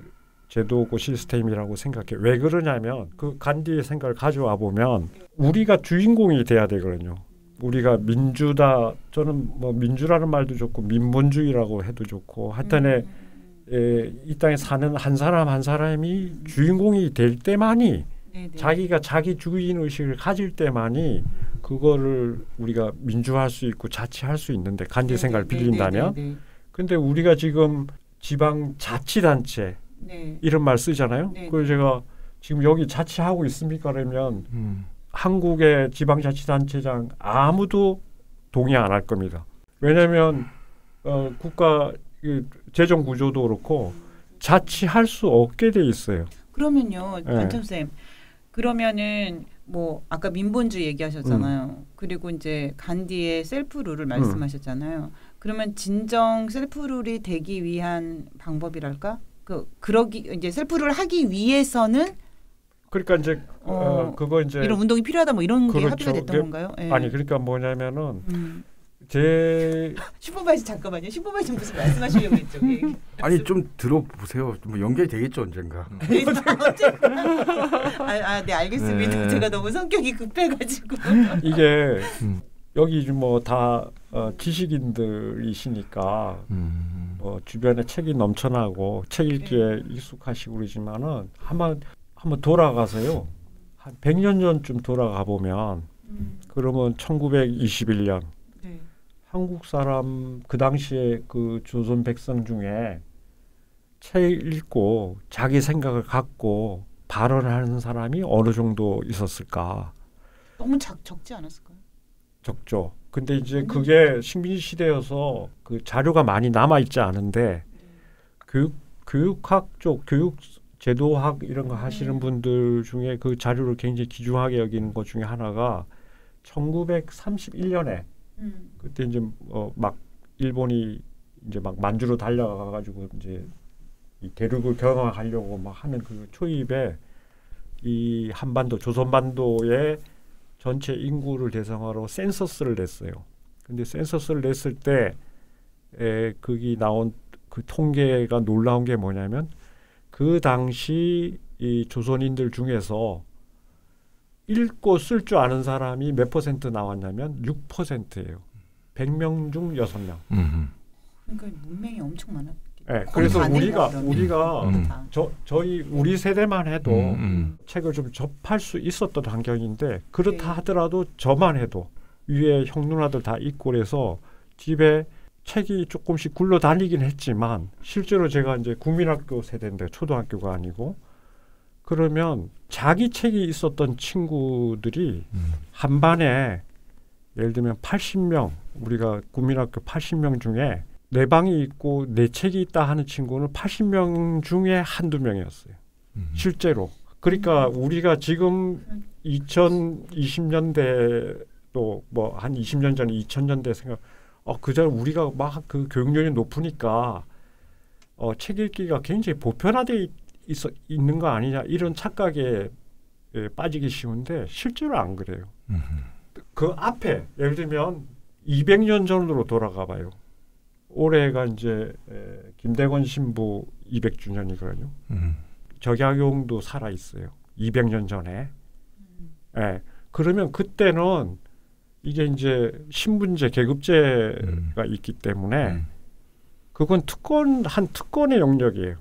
제도고 시스템이라고 생각해. 왜 그러냐면 그 간디의 생각을 가져와 보면 우리가 주인공이 돼야 되거든요. 우리가 민주다. 저는 뭐 민주라는 말도 좋고 민본주의라고 해도 좋고 하여튼에 음. 에, 이 땅에 사는 한 사람 한 사람이 주인공이 될 때만이 네, 네. 자기가 자기 주인 의식을 가질 때만이 그거를 우리가 민주화할 수 있고 자치할 수 있는데 간디 생각을 네, 네, 빌린다면 네, 네, 근데 우리가 지금 지방 자치단체 네. 네. 이런 말 쓰잖아요. 네, 그걸 네. 제가 지금 여기 자치하고 있습니까? 그러면 음. 한국의 지방자치단체장 아무도 동의 안 할 겁니다. 왜냐하면 어, 국가 이 재정 구조도 그렇고 자치할 수 없게 돼 있어요. 그러면요, 네. 안찬수 쌤. 그러면은 뭐 아까 민본주의 얘기하셨잖아요. 음. 그리고 이제 간디의 self-rule을 말씀하셨잖아요. 그러면 진정 self-rule이 되기 위한 방법이랄까? 그 그러기 이제 self-rule을 하기 위해서는 그러니까 이제 어, 어, 그거 이제 이런 운동이 필요하다 뭐 이런 게 그렇죠. 합의가 됐던 그게- 건가요? 예. 아니 그러니까 뭐냐면은 음. 제 슈퍼바이저 잠깐만요. 슈퍼바이저 무슨 말씀하시려고 했죠? 그 얘기. 아니 좀 들어보세요. 뭐 연결이 되겠죠 언젠가. 아, 아, 네 알겠습니다. 네. 제가 너무 성격이 급해가지고. 이게 음. 여기 뭐다 어, 지식인들이시니까 음. 뭐 주변에 책이 넘쳐나고 책 읽기에 익숙하시고 그러지만은 한번 한번 돌아가서요. 한 100년 전쯤 돌아가 보면 음, 그러면 1921년 네. 한국 사람 그 당시에 그 조선 백성 중에 책 읽고 자기 생각을 갖고 발언하는 사람이 어느 정도 있었을까 너무 작, 적지 않았을까요? 적죠. 근데 이제 그게 식민 시대여서 그 자료가 많이 남아 있지 않은데 교육 교육학 쪽 교육 제도학 이런 거 하시는 음. 분들 중에 그 자료를 굉장히 귀중하게 여기는 것 중에 하나가 1931년에 음. 그때 이제 어 막 일본이 이제 막 만주로 달려가 가지고 이제 이 대륙을 경영하려고 막 하는 그 초입에 이 한반도 조선반도의 전체 인구를 대상으로 센서스를 냈어요. 근데 센서스를 냈을 때 에, 거기 나온 그 통계가 놀라운 게 뭐냐면 그 당시 이 조선인들 중에서 읽고 쓸 줄 아는 사람이 몇 퍼센트 나왔냐면 6%예요. 100명 중 6명. 음. 그러니까 문맹이 엄청 많았. 예. 거의 그래서 우리가. 우리가 음. 다. 저 저희 우리 세대만 해도 음, 음. 책을 좀 접할 수 있었던 환경인데 그렇다 네. 하더라도 저만 해도 위에 형 누나들 다 있고 그래서 집에 책이 조금씩 굴러 다니긴 했지만 실제로 제가 이제 국민학교 세대인데 초등학교가 아니고 그러면 자기 책이 있었던 친구들이 음. 한 반에 예를 들면 80명 우리가 국민학교 80명 중에 내 방이 있고 내 책이 있다 하는 친구는 80명 중에 한두 명이었어요. 음. 실제로. 그러니까 우리가 지금 2020년대도 뭐 한 20년 전에 2000년대 생각 어 그전 우리가 막 그 교육열이 높으니까 어 책 읽기가 굉장히 보편화돼 있, 있어, 있는 거 아니냐 이런 착각에 예, 빠지기 쉬운데 실제로 안 그래요. 음. 그 앞에 예를 들면 200년 전으로 돌아가 봐요. 올해가 이제 에, 김대건 신부 200주년이거든요. 음. 적약용도 살아 있어요. 200년 전에. 예. 그러면 그때는 이게 이제 신분제 계급제가 음. 있기 때문에 음. 그건 특권 한 특권의 영역이에요.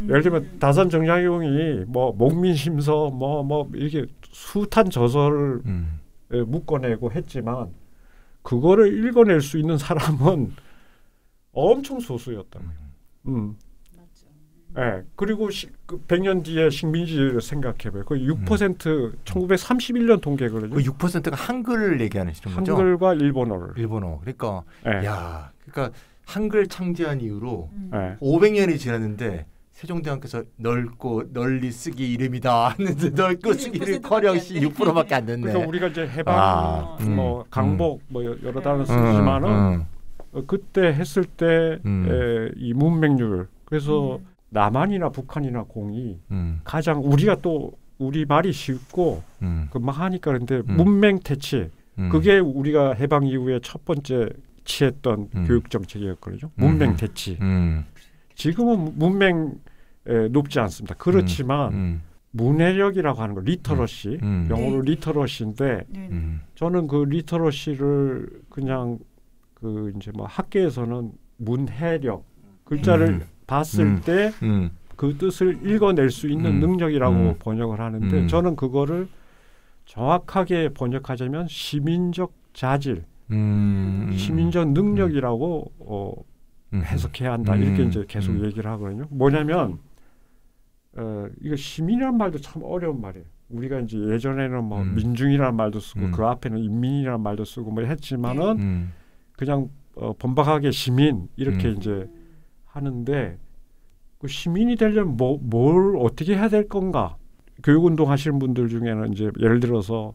음. 예를 들면 다산 정약용이 뭐 목민심서 뭐 뭐 이렇게 숫한 저서를 음. 에, 묶어내고 했지만 그거를 읽어낼 수 있는 사람은 엄청 소수였다. 음. 맞죠. 예. 그리고 시, 그 100년 뒤에 식민지를 생각해봐요. 그6% 1931년 통계거든요. 그 6%가 한글을 얘기하는 시는 거죠? 한글과 일본어를. 일본어. 그러니까 예. 야, 그러니까 한글 창제한 이후로 음. 예. 500년이 지났는데 세종대왕께서 넓고 널리 쓰기 이름이다 했는데 넓고 쓰기를 6% 커녕 밖에 안 돼. 6%밖에 안 됐네. 그러니까 우리가 이제 해방, 아, 음. 뭐 강복, 뭐 여- 여러 단어 음. 쓰지만은 음, 어, 그때 했을 때 음. 에, 이 문맹률 그래서 음. 남한이나 북한이나 공이 음, 가장 우리가 또 우리 말이 쉽고 음, 금방 하니까 그런데 음. 문맹 퇴치 음. 그게 우리가 해방 이후에 첫 번째 취했던 음. 교육 정책이었거든요. 문맹 음. 퇴치. 음, 지금은 문맹 에, 높지 않습니다. 그렇지만 음, 문해력이라고 하는 거 literacy 음, 영어로 literacy인데 네. 음, 저는 그 literacy를 그냥 그 이제 뭐 학계에서는 문해력 글자를 음. 봤을 음. 때 음, 그 뜻을 읽어낼 수 있는 음. 능력이라고 음. 번역을 하는데 음. 저는 그거를 정확하게 번역하자면 시민적 자질, 음, 시민적 능력이라고 어, 음. 해석해야 한다 음. 이렇게 이제 계속 음. 얘기를 하거든요. 뭐냐면 어, 이거 시민이란 말도 참 어려운 말이에요. 우리가 이제 예전에는 뭐 음. 민중이라는 말도 쓰고 음. 그 앞에는 인민이라는 말도 쓰고 뭐 했지만은 음, 그냥 어, 번박하게 시민 이렇게 음. 이제 하는데 그 시민이 되려면 뭐, 뭘 어떻게 해야 될 건가? 교육 운동 하시는 분들 중에는 이제 예를 들어서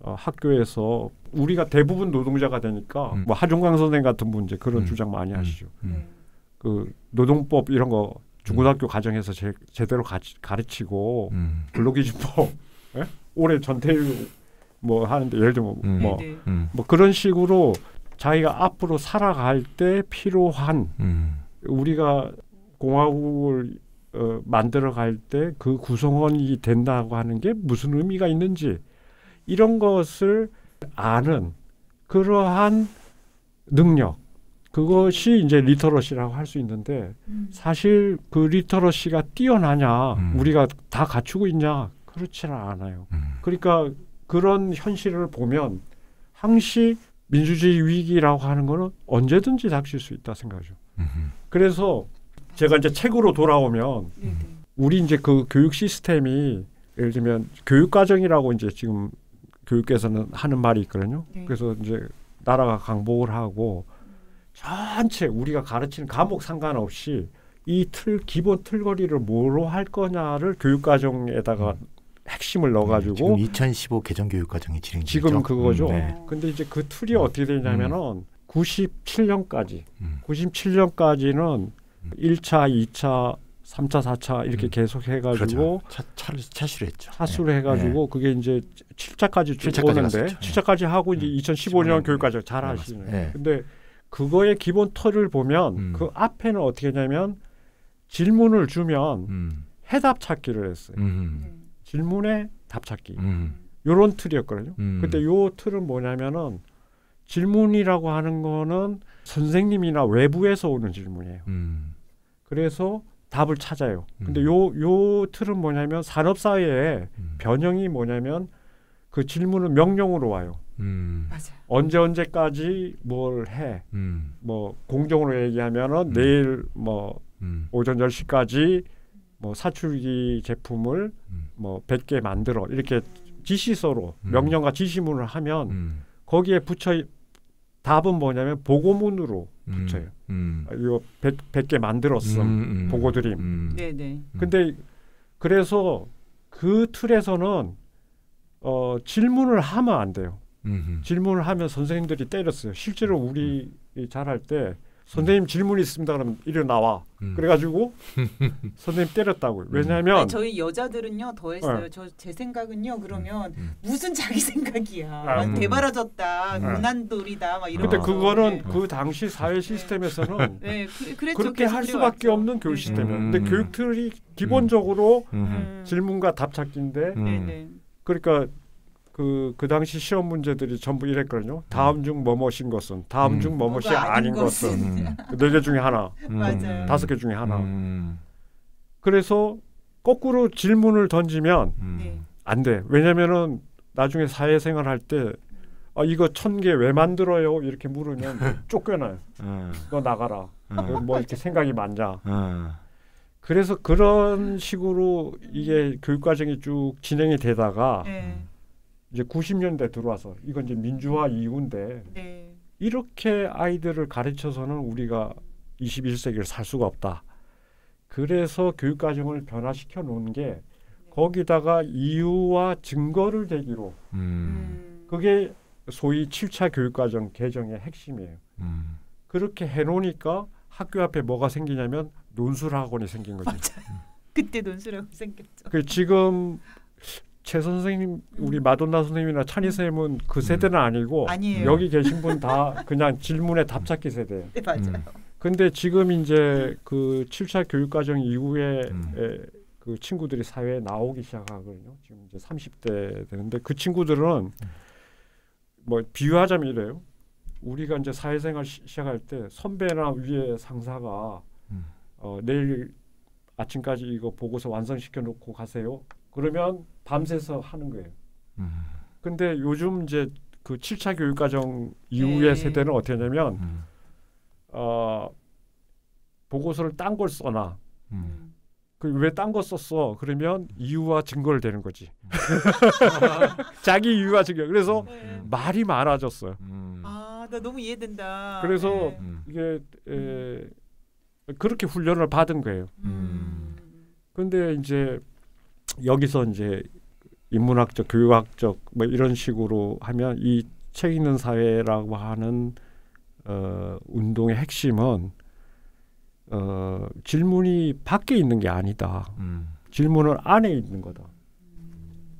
어, 학교에서 우리가 대부분 노동자가 되니까 음. 뭐 하종강 선생 같은 분 이제 그런 음. 주장 많이 음. 하시죠. 음. 그 노동법 이런 거 중고등학교 과정에서 제, 제대로 가, 가르치고 음. 근로기준법 예? 올해 전태일 뭐 하는데 예를 들면 음. 뭐, 네. 음. 뭐 그런 식으로 자기가 앞으로 살아갈 때 필요한 음. 우리가 공화국을 어, 만들어 갈 때 그 구성원이 된다고 하는 게 무슨 의미가 있는지 이런 것을 아는 그러한 능력 그것이 이제 literacy라고 할 수 있는데 음. 사실 그 literacy가 뛰어나냐 음. 우리가 다 갖추고 있냐 그렇지는 않아요. 음. 그러니까 그런 현실을 보면 항시 민주주의 위기라고 하는 거는 언제든지 닥칠 수 있다 생각하죠. 음. 그래서 제가 이제 책으로 돌아오면 네, 네. 우리 이제 그 교육 시스템이 예를 들면 교육 과정이라고 이제 지금 교육계에서는 하는 말이 있거든요. 네. 그래서 이제 나라가 강복을 하고 전체 우리가 가르치는 과목 상관없이 이 틀 기본 틀거리를 뭐로 할 거냐를 교육 과정에다가 핵심을 넣어가지고 지금 2015 개정 교육 과정이 진행 중이죠. 지금 그거죠. 음, 네. 어. 근데 이제 그 틀이 어떻게 되냐면은 97년까지 음. 97년까지는 음. 1차, 2차, 3차, 4차 이렇게 음. 계속 해가지고 그렇죠. 차, 차를 차수했죠. 사수를 해가지고 그게 이제 7차까지 쭉 7차까지 오는데 갔었죠. 7차까지 하고 이제 음. 2015년 15년. 교육까지 잘 네, 하시네요. 네. 근데 그거의 기본 틀을 보면 음. 그 앞에는 어떻게 했냐면 질문을 주면 음. 해답 찾기를 했어요. 음. 네. 질문에 답 찾기. 음. 요런 틀이었거든요. 음. 근데 요 틀은 뭐냐면은 질문이라고 하는 거는 선생님이나 외부에서 오는 질문이에요. 음. 그래서 답을 찾아요. 근데 음. 요요 틀은 뭐냐면 산업 사회에 음. 변형이 뭐냐면 그 질문은 명령으로 와요. 음. 맞아. 언제 언제까지 뭘 해? 음. 뭐 공정으로 얘기하면은 음. 내일 뭐 음. 오전 10시까지 뭐 사출기 제품을 음. 뭐 100개 만들어. 이렇게 지시서로 음. 명령과 지시문을 하면 음. 거기에 붙여 답은 뭐냐면 보고문으로 음. 붙여요. 음. 아, 이거 100, 100 개 만들었음. 음. 보고 드림. 음. 네, 네. 음. 근데 그래서 그 틀에서는 어, 질문을 하면 안 돼요. 음. 질문을 하면 선생님들이 때렸어요. 실제로 우리 잘할 때 선생님 질문 있습니다. 그러면 이리 나와. 음. 그래가지고 선생님 때렸다고요. 왜냐하면 아니, 저희 여자들은요 더 했어요. 네. 저제 생각은요. 그러면 음. 무슨 자기 생각이야. 아, 막 음. 대바라졌다. 네. 고난돌이다. 막 이런. 근데 아. 그거는 네. 그 당시 사회 시스템에서는 네, 그, 그랬죠. 그렇게 계속 할 그래왔죠. 수밖에 없는 교육 네, 시스템이에요. 음. 근데 교육 틀이 기본적으로 음. 음. 질문과 답 찾기인데 음. 네, 네. 그러니까 그, 그 당시 시험 문제들이 전부 이랬거든요. 다음 중 뭐뭐신 것은, 다음 음. 중 뭐뭐시 뭐가 아닌 아닌 것은, 음. 네개 중에 하나, 음. 맞아요. 다섯 개 중에 하나. 음. 그래서 거꾸로 질문을 던지면 음. 네. 안 돼. 왜냐면은 나중에 사회생활 할때 아, 이거 천 개 왜 만들어요? 이렇게 물으면 쫓겨나요. 음. 너 나가라. 음. 뭐 이렇게 생각이 많냐. 음. 그래서 그런 식으로 이게 교육 과정이 쭉 진행이 되다가 네. 이제 90년대 들어와서 이건 이제 민주화 이후인데 네. 이렇게 아이들을 가르쳐서는 우리가 21세기를 살 수가 없다. 그래서 교육 과정을 변화시켜 놓은 게 거기다가 이유와 증거를 대기로 음. 음. 그게 소위 7차 교육 과정 개정의 핵심이에요. 음. 그렇게 해 놓으니까 학교 앞에 뭐가 생기냐면 논술 학원이 생긴. 맞아요. 그때 논술하고 생겼죠. 그 지금 최 선생님, 우리 마돈나 선생님이나 찬희 쌤은 그 세대는 아니고 아니에요. 여기 계신 분 다 그냥 질문에 답 찾기 세대예요. 네, 맞아요. 음. 근데 지금 이제 그 7차 교육 과정 이후에 음. 에, 그 친구들이 사회에 나오기 시작하거든요. 지금 이제 30대 되는데 그 친구들은 뭐 비유하자면 이래요. 우리가 이제 사회생활 시, 시작할 때 선배나 위에 상사가 음. 어, 내일 아침까지 이거 보고서 완성시켜 놓고 가세요. 그러면 밤새서 하는 거예요. 음. 근데 요즘 이제 그 7차 교육 과정 이후의 네. 세대는 어떻게 하냐면 음. 어, 보고서를 딴 걸 써놔. 음. 그왜 딴 거 썼어? 그러면 이유와 증거를 대는 거지. 자기 이유와 증거. 그래서 네. 말이 많아졌어요. 음. 아, 나 너무 이해된다. 그래서 네. 음. 이게 에, 그렇게 훈련을 받은 거예요. 음. 근데 이제 여기서 이제 인문학적, 교육학적 뭐 이런 식으로 하면 이 책 읽는 사회라고 하는 어, 운동의 핵심은 어, 질문이 밖에 있는 게 아니다. 음. 질문은 안에 있는 거다.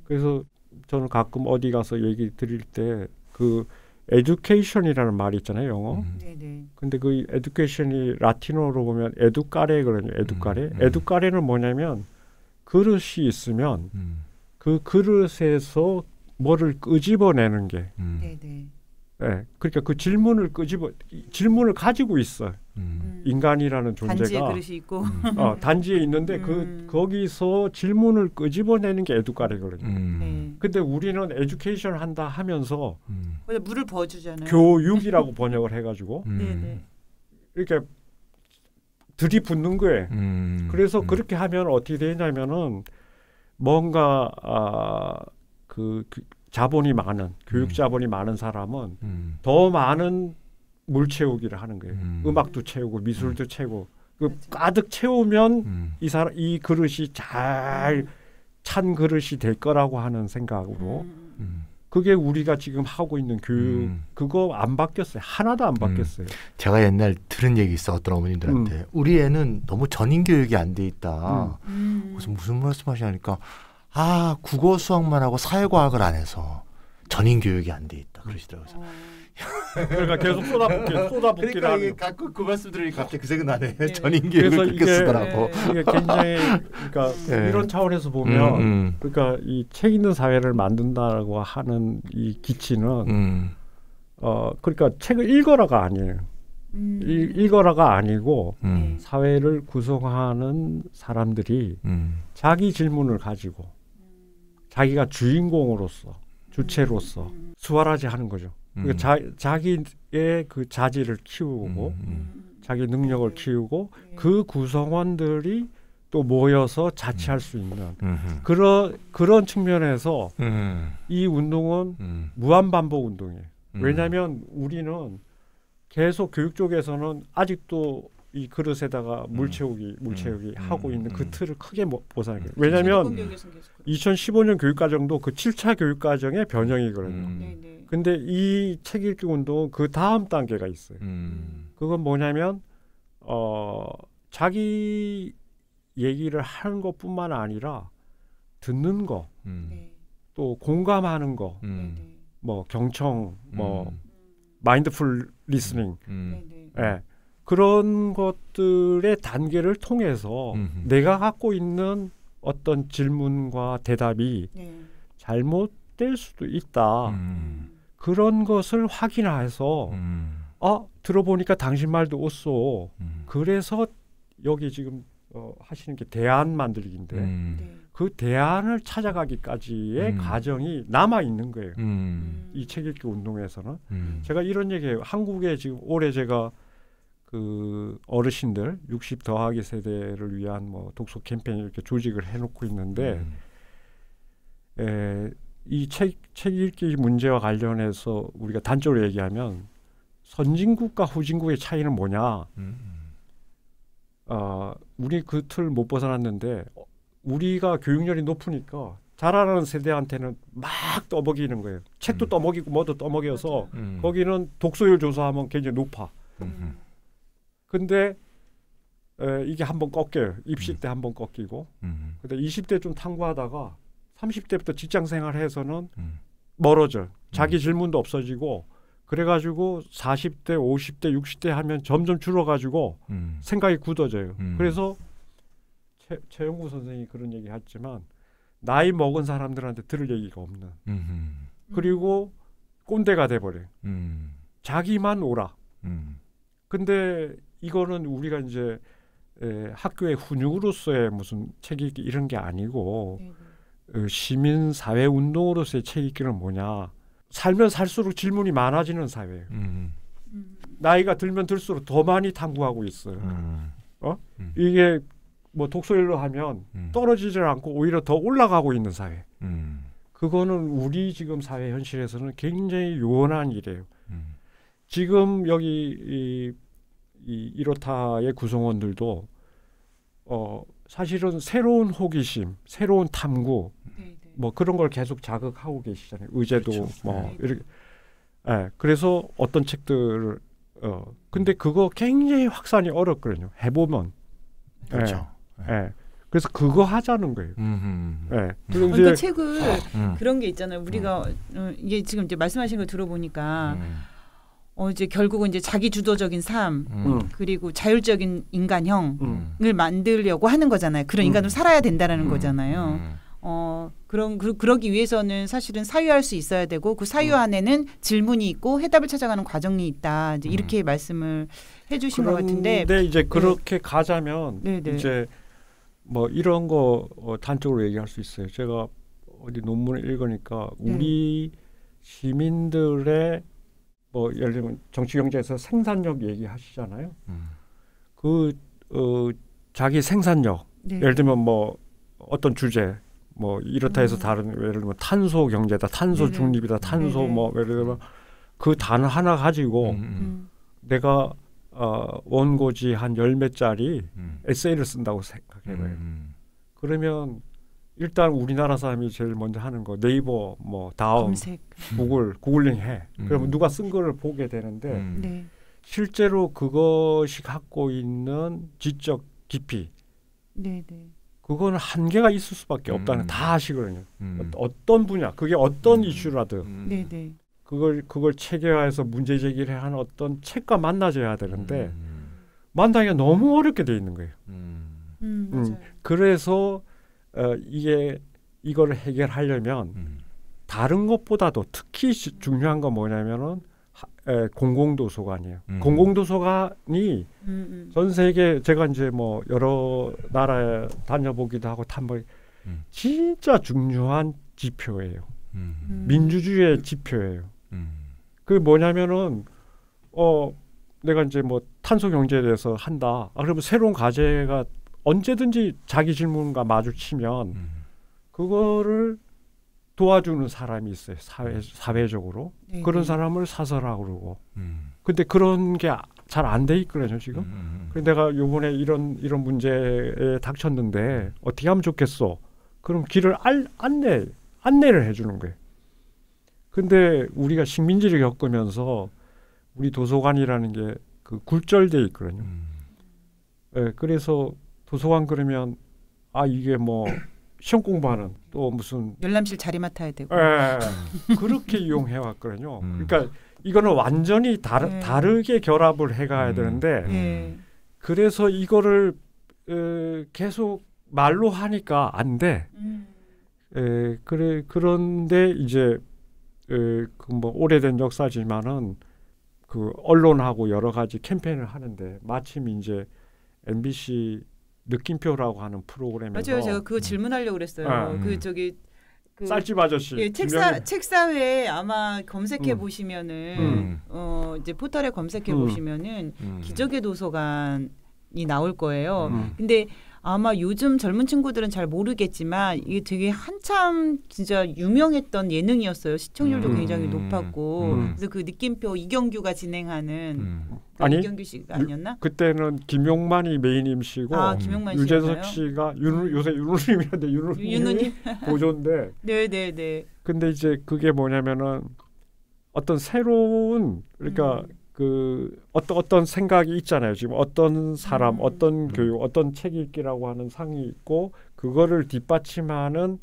그래서 저는 가끔 어디 가서 얘기 드릴 때그 education이라는 말이 있잖아요, 영어. 음. 네네. 근데 그 education이 라틴어로 보면 에두까레 그러냐, 에두까레. 음, 음. 에두까레는 뭐냐면 그릇이 있으면 음. 그 그릇에서 뭐를 끄집어내는 게, 음. 네네. 예, 그러니까 그 질문을 끄집어 이 질문을 가지고 있어. 음. 인간이라는 단지의 존재가 그릇이 있고. 음. 어, 단지에 있는데 음. 그 거기서 질문을 끄집어내는 게 에두까레거든요. 음. 네. 근데 우리는 에듀케이션 한다 하면서 음. 물을 부어주잖아요. 교육이라고 번역을 해가지고 음. 네네. 이렇게 들이붓는 거예요. 음. 그래서 음. 그렇게 하면 어떻게 되냐면은 뭔가 아, 그, 그 자본이 많은 교육 음. 자본이 많은 사람은 음. 더 많은 물 채우기를 하는 거예요. 음. 음. 악도 채우고 미술도 채우고 그. 가득 채우면 음. 이 사람 이 그릇이 잘 찬 그릇이 될 거라고 하는 생각으로 음. 음. 그게 우리가 지금 하고 있는 교육 음. 그거 안 바뀌었어요. 하나도 안 바뀌었어요. 제가 옛날 들은 얘기 있어 어떤 어머님들한테 우리 애는 너무 전인 교육이 안 돼 있다. 음. 그래서 무슨 말씀하시냐니까 아 국어 수학만 하고 사회과학을 안 해서 전인 교육이 안 돼 있다 그러시더라고요. 어. 그러니까 계속 쏟아붓기, 쏟아붓기를 그러니까 이게 가끔 그 말씀 들으니까 갑자기 그 생각 나네. 네. 전인 교육을 그래서 그렇게 이게- 쓰더라고. 네. 이게 굉장히 그러니까 네. 이런 차원에서 보면 음, 음. 그러니까 이 책 있는 사회를 만든다고 하는 이 기치는 음. 어 그러니까 책을 읽어라가 아니에요. 음. 일- 읽어라가 아니고 음. 사회를 구성하는 사람들이 음. 자기 질문을 가지고 자기가 주인공으로서 주체로서 음. 수월하지 하는 거죠. 그러니까 자, 자기의 그 자질을 키우고 음, 음. 음. 자기 능력을 키우고 네. 그 구성원들이 또 모여서 자치할 수 있는 음. 그런 그런 측면에서 음. 이 운동은 음. 무한 반복 운동이에요. 음. 왜냐하면 우리는 계속 교육 쪽에서는 아직도 이 그릇에다가 물 채우기 물 음. 채우기 음. 하고 있는 그 음. 틀을 크게. 음. 왜냐하면 공교육에서는 계속 그래요. 2015년 교육 과정도 그 7차 교육 과정의 변형이거든요. 음. 근데 이 책 읽기 운동은 그 다음 단계가 있어요. 음. 그건 뭐냐면 어 자기 얘기를 하는 것뿐만 아니라 듣는 거, 음. 네. 또 공감하는 거, 음. 네네. 뭐 경청, 뭐 음. mindful listening, 음. 네네. 예. 그런 것들의 단계를 통해서 음. 내가 갖고 있는 어떤 질문과 대답이 네. 잘못될 수도 있다. 음. 그런 것을 확인해서 음. 아 들어보니까 당신 말도 옳소. 음. 그래서 여기 지금 어, 하시는 게 대안 만들기인데 음. 네. 그 대안을 찾아가기까지의 음. 과정이 남아 있는 거예요. 음. 이책 읽기 운동에서는 음. 제가 이런 얘기해요. 한국에 지금 올해 제가 그 어르신들 60 더하기 세대를 위한 뭐 독서 캠페인 이렇게 조직을 해놓고 있는데 음. 에, 이책 책 읽기 문제와 관련해서 우리가 단적으로 얘기하면 선진국과 후진국의 차이는 뭐냐? 음. 어, 우리 그 틀 못 벗어났는데 어, 우리가 교육열이 높으니까 자라는 세대한테는 막 떠먹이는 거예요. 책도 음. 떠먹이고 뭐도 떠먹여서 음. 거기는 독서율 조사하면 굉장히 높아. 음. 근데 에, 이게 한번 꺾여요. 입시 음. 때 한번 꺾이고. 음. 근데 20대 좀 탐구하다가 30대부터 직장 생활해서는 음. 멀어져. 자기 질문도 없어지고 그래가지고 40대, 50대, 60대 하면 점점 줄어가지고 음. 생각이 굳어져요. 음. 그래서 최, 최영구 선생이 그런 얘기 했지만 나이 먹은 사람들한테 들을 얘기가 없는. 음. 그리고 꼰대가 돼버려. 요 음. 자기만 오라. 음. 근데 이거는 우리가 이제 에, 학교의 훈육으로서의 무슨 책 읽기 이런 게 아니고 네네. 어, 시민 사회 운동으로서의 책 읽기는 뭐냐? 살면 살수록 질문이 많아지는 사회예요. 음. 음. 나이가 들면 들수록 더 많이 탐구하고 있어요. 음. 이게 뭐 독서일로 하면 음. 떨어지질 않고 오히려 더 올라가고 있는 사회. 음. 그거는 우리 지금 사회 현실에서는 굉장히 요원한 일이에요. 음. 지금 여기 이, 이 이로타의 구성원들도 어 사실은 새로운 호기심, 새로운 탐구 네, 네. 뭐 그런 걸 계속 자극하고 계시잖아요. 의제도 그렇죠. 뭐 네. 이렇게. 예. 그래서 어떤 책들을 어 근데 그거 굉장히 확산이 어렵거든요. 해보면. 그렇죠. 예. 예. 그래서 그거 하자는 거예요. 음, 음, 예. 그리고 그러니까 이제 책을 음. 그런 게 있잖아요. 우리가 어, 이게 지금 이제 말씀하신 걸 들어보니까 음, 어 이제 결국은 이제 자기 주도적인 삶 음, 음. 그리고 자율적인 인간형을 음. 만들려고 하는 거잖아요. 그런 음. 인간으로 살아야 된다라는 음, 거잖아요. 음. 어 그런 그, 그러기 위해서는 사실은 사유할 수 있어야 되고 그 사유 음. 안에는 질문이 있고 해답을 찾아가는 과정이 있다. 이제 이렇게 말씀을 해주신 것 같은데, 그런데 이제 그렇게 가자면 네, 네. 이제 뭐 이런 거 어, 단적으로 얘기할 수 있어요. 제가 어디 논문을 읽으니까 네. 우리 시민들의 뭐 예를 들면 정치 경제에서 생산력 얘기하시잖아요. 음. 그 어, 자기 생산력 네. 예를 들면 뭐 어떤 주제 뭐 이렇다 해서 음. 다른 예를 들면 탄소 경제다, 탄소 네네. 중립이다, 탄소 네네. 뭐 예를 들면 그 단어 하나 가지고 음, 음, 음. 내가 어, 원고지 한 열 몇짜리 음. 에세이를 쓴다고 생각해봐요. 음, 그러면 일단 우리나라 사람이 제일 먼저 하는 거 네이버 뭐 다음 검색. 구글 구글링 해. 음. 그러면 누가 쓴 거를 보게 되는데 음. 네. 실제로 그것이 갖고 있는 지적 깊이 네, 네. 그거는 한계가 있을 수밖에 없다는 음. 다 아시거든요. 음. 어- 어떤 분야, 그게 어떤 음. 이슈라든 음. 네, 네. 그걸 그걸 체계화해서 문제 제기를 하는 어떤 책과 만나줘야 되는데 음. 만나기가 너무 어렵게 돼 있는 거예요. 음. 맞아요. 그래서 어, 이게 이거를 해결하려면 음. 다른 것보다도 특히 시- 중요한 건 뭐냐면은 하- 에, 공공도서관이에요. 음. 공공도서관이 음, 음. 전 세계 제가 이제 뭐 여러 나라에 다녀보기도 하고 탐방 음. 진짜 중요한 지표예요. 음. 음. 민주주의의 지표예요. 음. 그 뭐냐면은 어 내가 이제 뭐 탄소 경제에 대해서 한다. 아 그러면 새로운 과제가 언제든지 자기 질문과 마주치면 음. 그거를 도와주는 사람이 있어요. 사회 사회적으로 네, 그런 네. 사람을 사서라고 그러고. 음. 근데 그런 게 잘 안 돼 있거든요 지금. 음. 그래서 내가 요번에 이런 이런 문제에 닥쳤는데 어떻게 하면 좋겠어? 그럼 길을 알, 안내 안내를 해주는 거예요. 근데 우리가 식민지를 겪으면서 우리 도서관이라는 게 그 굴절돼 있거든요. 음. 예, 그래서 도서관 그러면 아 이게 뭐 시험 공부하는 또 무슨 열람실 자리 맡아야 되고. 예, 그렇게 이용해 왔거든요. 음. 그러니까 이거는 완전히 다르, 네. 다르게 결합을 해가야 음. 되는데 예. 그래서 이거를 에, 계속 말로 하니까 안 돼. 음. 에, 그래 그런데 이제 그뭐 오래된 역사지만은 그 언론하고 여러 가지 캠페인을 하는데 마침 이제 MBC 느낌표라고 하는 프로그램에서 맞아요. 제가 그거 질문하려고 그랬어요. 아, 음. 그 저기 그 쌀집 아저씨 예, 책사 책사회 아마 검색해 음. 보시면은 음. 어 이제 포털에 검색해 음. 보시면은 음. 기적의 도서관이 나올 거예요. 음. 근데 아마 요즘 젊은 친구들은 잘 모르겠지만 이게 되게 한참 진짜 유명했던 예능이었어요. 시청률도 음. 굉장히 높았고 음. 그래서 그 느낌표 이경규가 진행하는 음. 그 아니, 이경규 씨가 아니었나? 그때는 김용만이 메인 MC고 아 음. 김용만 유재석? 씨가 윤, 요새 윤우님이란데 윤우님이 윤우님? 보조인데 네네네. 근데 이제 그게 뭐냐면은 어떤 새로운 그러니까 음. 그 어떤 어떤 생각이 있잖아요. 지금 어떤 사람, 음. 어떤 교육, 어떤 책 읽기라고 하는 상이 있고 그거를 뒷받침하는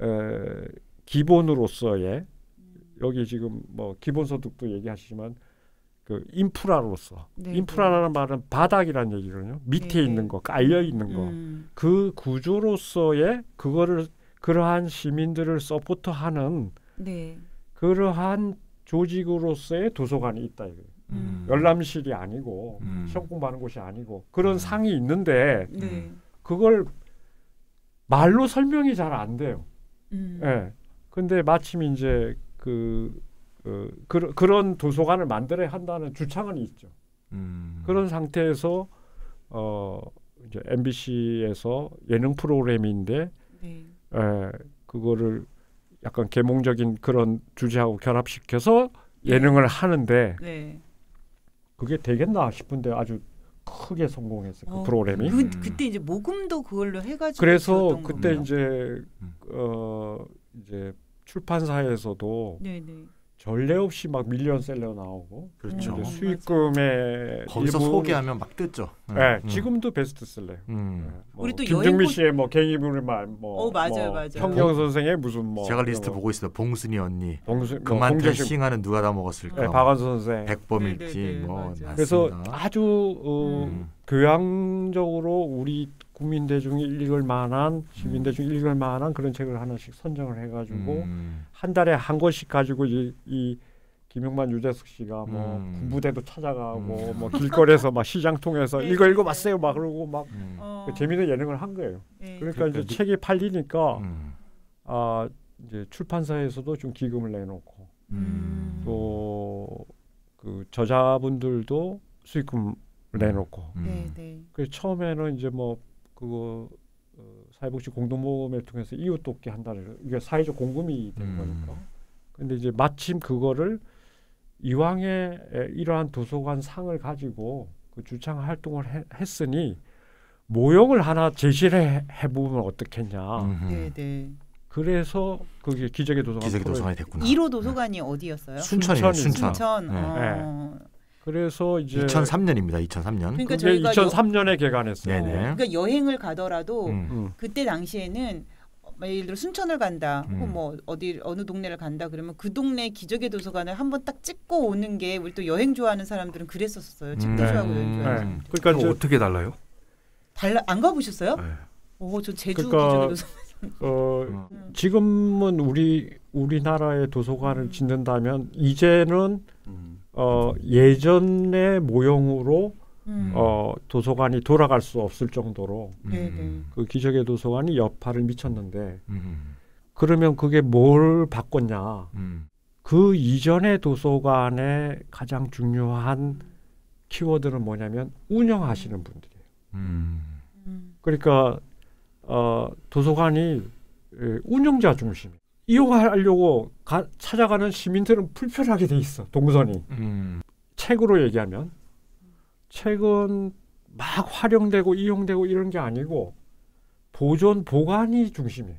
에, 기본으로서의 여기 지금 뭐 기본소득도 얘기하시지만 그 인프라로서 네, 인프라라는 말은 바닥이라는 얘기거든요. 밑에 네, 네. 있는 거, 깔려 있는 거. 음. 그 구조로서의 그거를 그러한 시민들을 서포트하는 네. 그러한 조직으로서의 도서관이 있다 이거예요. 음. 열람실이 아니고 음. 시험 공부하는 곳이 아니고 그런 음. 상이 있는데 네. 그걸 말로 설명이 잘 안 돼요. 음. 예. 근데 마침 이제 그 어, 그, 그런 도서관을 만들어야 한다는 주창은 있죠. 음. 그런 상태에서 어 이제 MBC에서 예능 프로그램인데 네. 에, 그거를 약간 계몽적인 그런 주제하고 결합시켜서 예능을 하는데 네. 그게 되겠나 싶은데 아주 크게 성공했어요. 그 어, 프로그램이. 그 음. 그때 이제 모금도 그걸로 해가지고 그래서 그때 건가요? 이제 음. 어 이제 출판사에서도 네네. 전례 없이 막 밀리언셀러 나오고 그렇죠. 음. 수익금의 거기서 일부- 소개하면 막 뜨죠. 네, 음. 지금도 베스트셀러예요. 음. 네, 뭐 우리 또 김정미 여행 씨의 뭐 갱이불의 말, 뭐, 어, 맞아요, 뭐 맞아요. 평경 선생의 무슨 뭐 제가 리스트 뭐 보고 있어요. 봉순이 언니, 봉수, 뭐 그만 홍재식, 싱하는 누가 다 먹었을까? 네, 뭐 박완서 선생. 백범일지 네, 네, 네, 뭐 맞아요. 맞습니다. 그래서 아주 어, 음. 교양적으로 우리 국민 대중이 읽을 만한 시민 대중이 읽을 만한 그런 책을 하나씩 선정을 해가지고 음. 한 달에 한 권씩 가지고 이, 이 김용만 유재석 씨가 뭐 음. 군부대도 찾아가고 음. 뭐 길거리에서 막 시장 통해서 네, 이거 네, 읽어봤어요 막 그러고 막 음. 어, 그 재미있는 예능을 한 거예요. 네. 그러니까 그러니까 이제 니- 책이 팔리니까 음. 아 이제 출판사에서도 좀 기금을 내놓고 음. 또그 저자분들도 수익금 내놓고 음. 네, 네. 그 처음에는 이제 뭐 그거 어, 사회복지 공동모금을 통해서 이웃 돕기 한다는 이게 사회적 공금이 된 음. 거니까. 근데 이제 마침 그거를 이왕에 에, 이러한 도서관 상을 가지고 그 주창 활동을 해, 했으니 모형을 하나 제시를 해, 해보면 어떻겠냐. 음흠. 네, 네. 그래서 그게 기적의 도서관. 프로젝트. 도서관이 됐구나. 1호 도서관이 어디였어요? 순천이에요. 순천이- 순천. 순천. 네. 어. 그래서 이제 2003년입니다. 2003년. 그러니까 저희가 2003년에 개관했어요. 네네. 그러니까 여행을 가더라도 음. 음. 그때 당시에는 뭐 예를 들어 순천을 간다, 혹은 음. 뭐 어디 어느 동네를 간다 그러면 그 동네 기적의 도서관을 한번 딱 찍고 오는 게 우리 또 여행 좋아하는 사람들은 그랬었어요. 책도 음. 좋아하고 네. 여행 좋아하고. 네. 그러니까 그럼 이제 어떻게 달라요? 달라 안 가보셨어요? 네. 오, 저 제주 그러니까 기적의 도서관. 어, 음. 지금은 우리 우리나라의 도서관을 짓는다면 이제는 음. 어, 예전의 모형으로 음. 어, 도서관이 돌아갈 수 없을 정도로 네, 음. 그 기적의 도서관이 여파를 미쳤는데 음. 그러면 그게 뭘 바꿨냐? 음. 그 이전의 도서관의 가장 중요한 키워드는 뭐냐면 운영하시는 분들이에요. 음. 음. 그러니까 어, 도서관이 에, 운영자 중심. 이 용하려고 가, 찾아가는 시민들은 불편하게 돼 있어. 동선이. 음. 책으로 얘기하면 책은 막 활용되고 이용되고 이런 게 아니고 보존 보관이 중심이에요.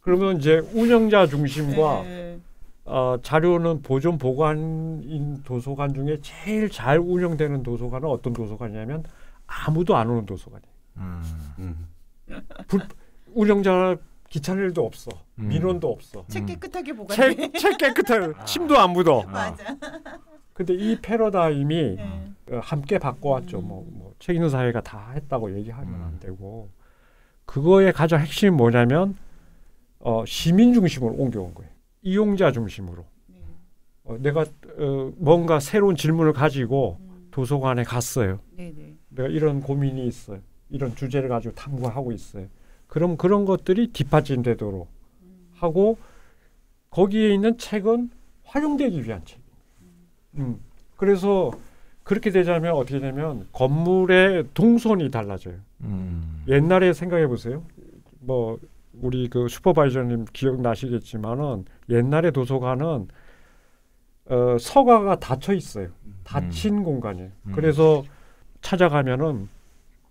그러면 이제 운영자 중심과 네. 어, 자료는 보존 보관인 도서관 중에 제일 잘 운영되는 도서관은 어떤 도서관이냐면 아무도 안 오는 도서관이에요. 음. 음. 운영자 귀찮을 일도 없어. 음. 민원도 없어. 책 음. 깨끗하게 보관해. 책, 책 깨끗해. 침도 안 묻어. 맞아. 근데 이 패러다임이 네. 어, 함께 바꿔왔죠. 음. 뭐, 뭐, 책 읽는 사회가 다 했다고 얘기하면 음. 안 되고 그거의 가장 핵심이 뭐냐면 어, 시민 중심으로 옮겨온 거예요. 이용자 중심으로. 네. 어, 내가 어, 뭔가 새로운 질문을 가지고 음. 도서관에 갔어요. 네, 네. 내가 이런 고민이 있어요. 이런 주제를 가지고 탐구하고 있어요. 그럼 그런 것들이 뒷받침되도록 음. 하고 거기에 있는 책은 활용되기 위한 책. 음. 그래서 그렇게 되자면 어떻게 되면 건물의 동선이 달라져요. 음. 옛날에 생각해 보세요. 뭐 우리 그 슈퍼바이저님 기억나시겠지만은 옛날에 도서관은 어, 서가가 닫혀 있어요. 닫힌 공간이에요. 음. 그래서 찾아가면은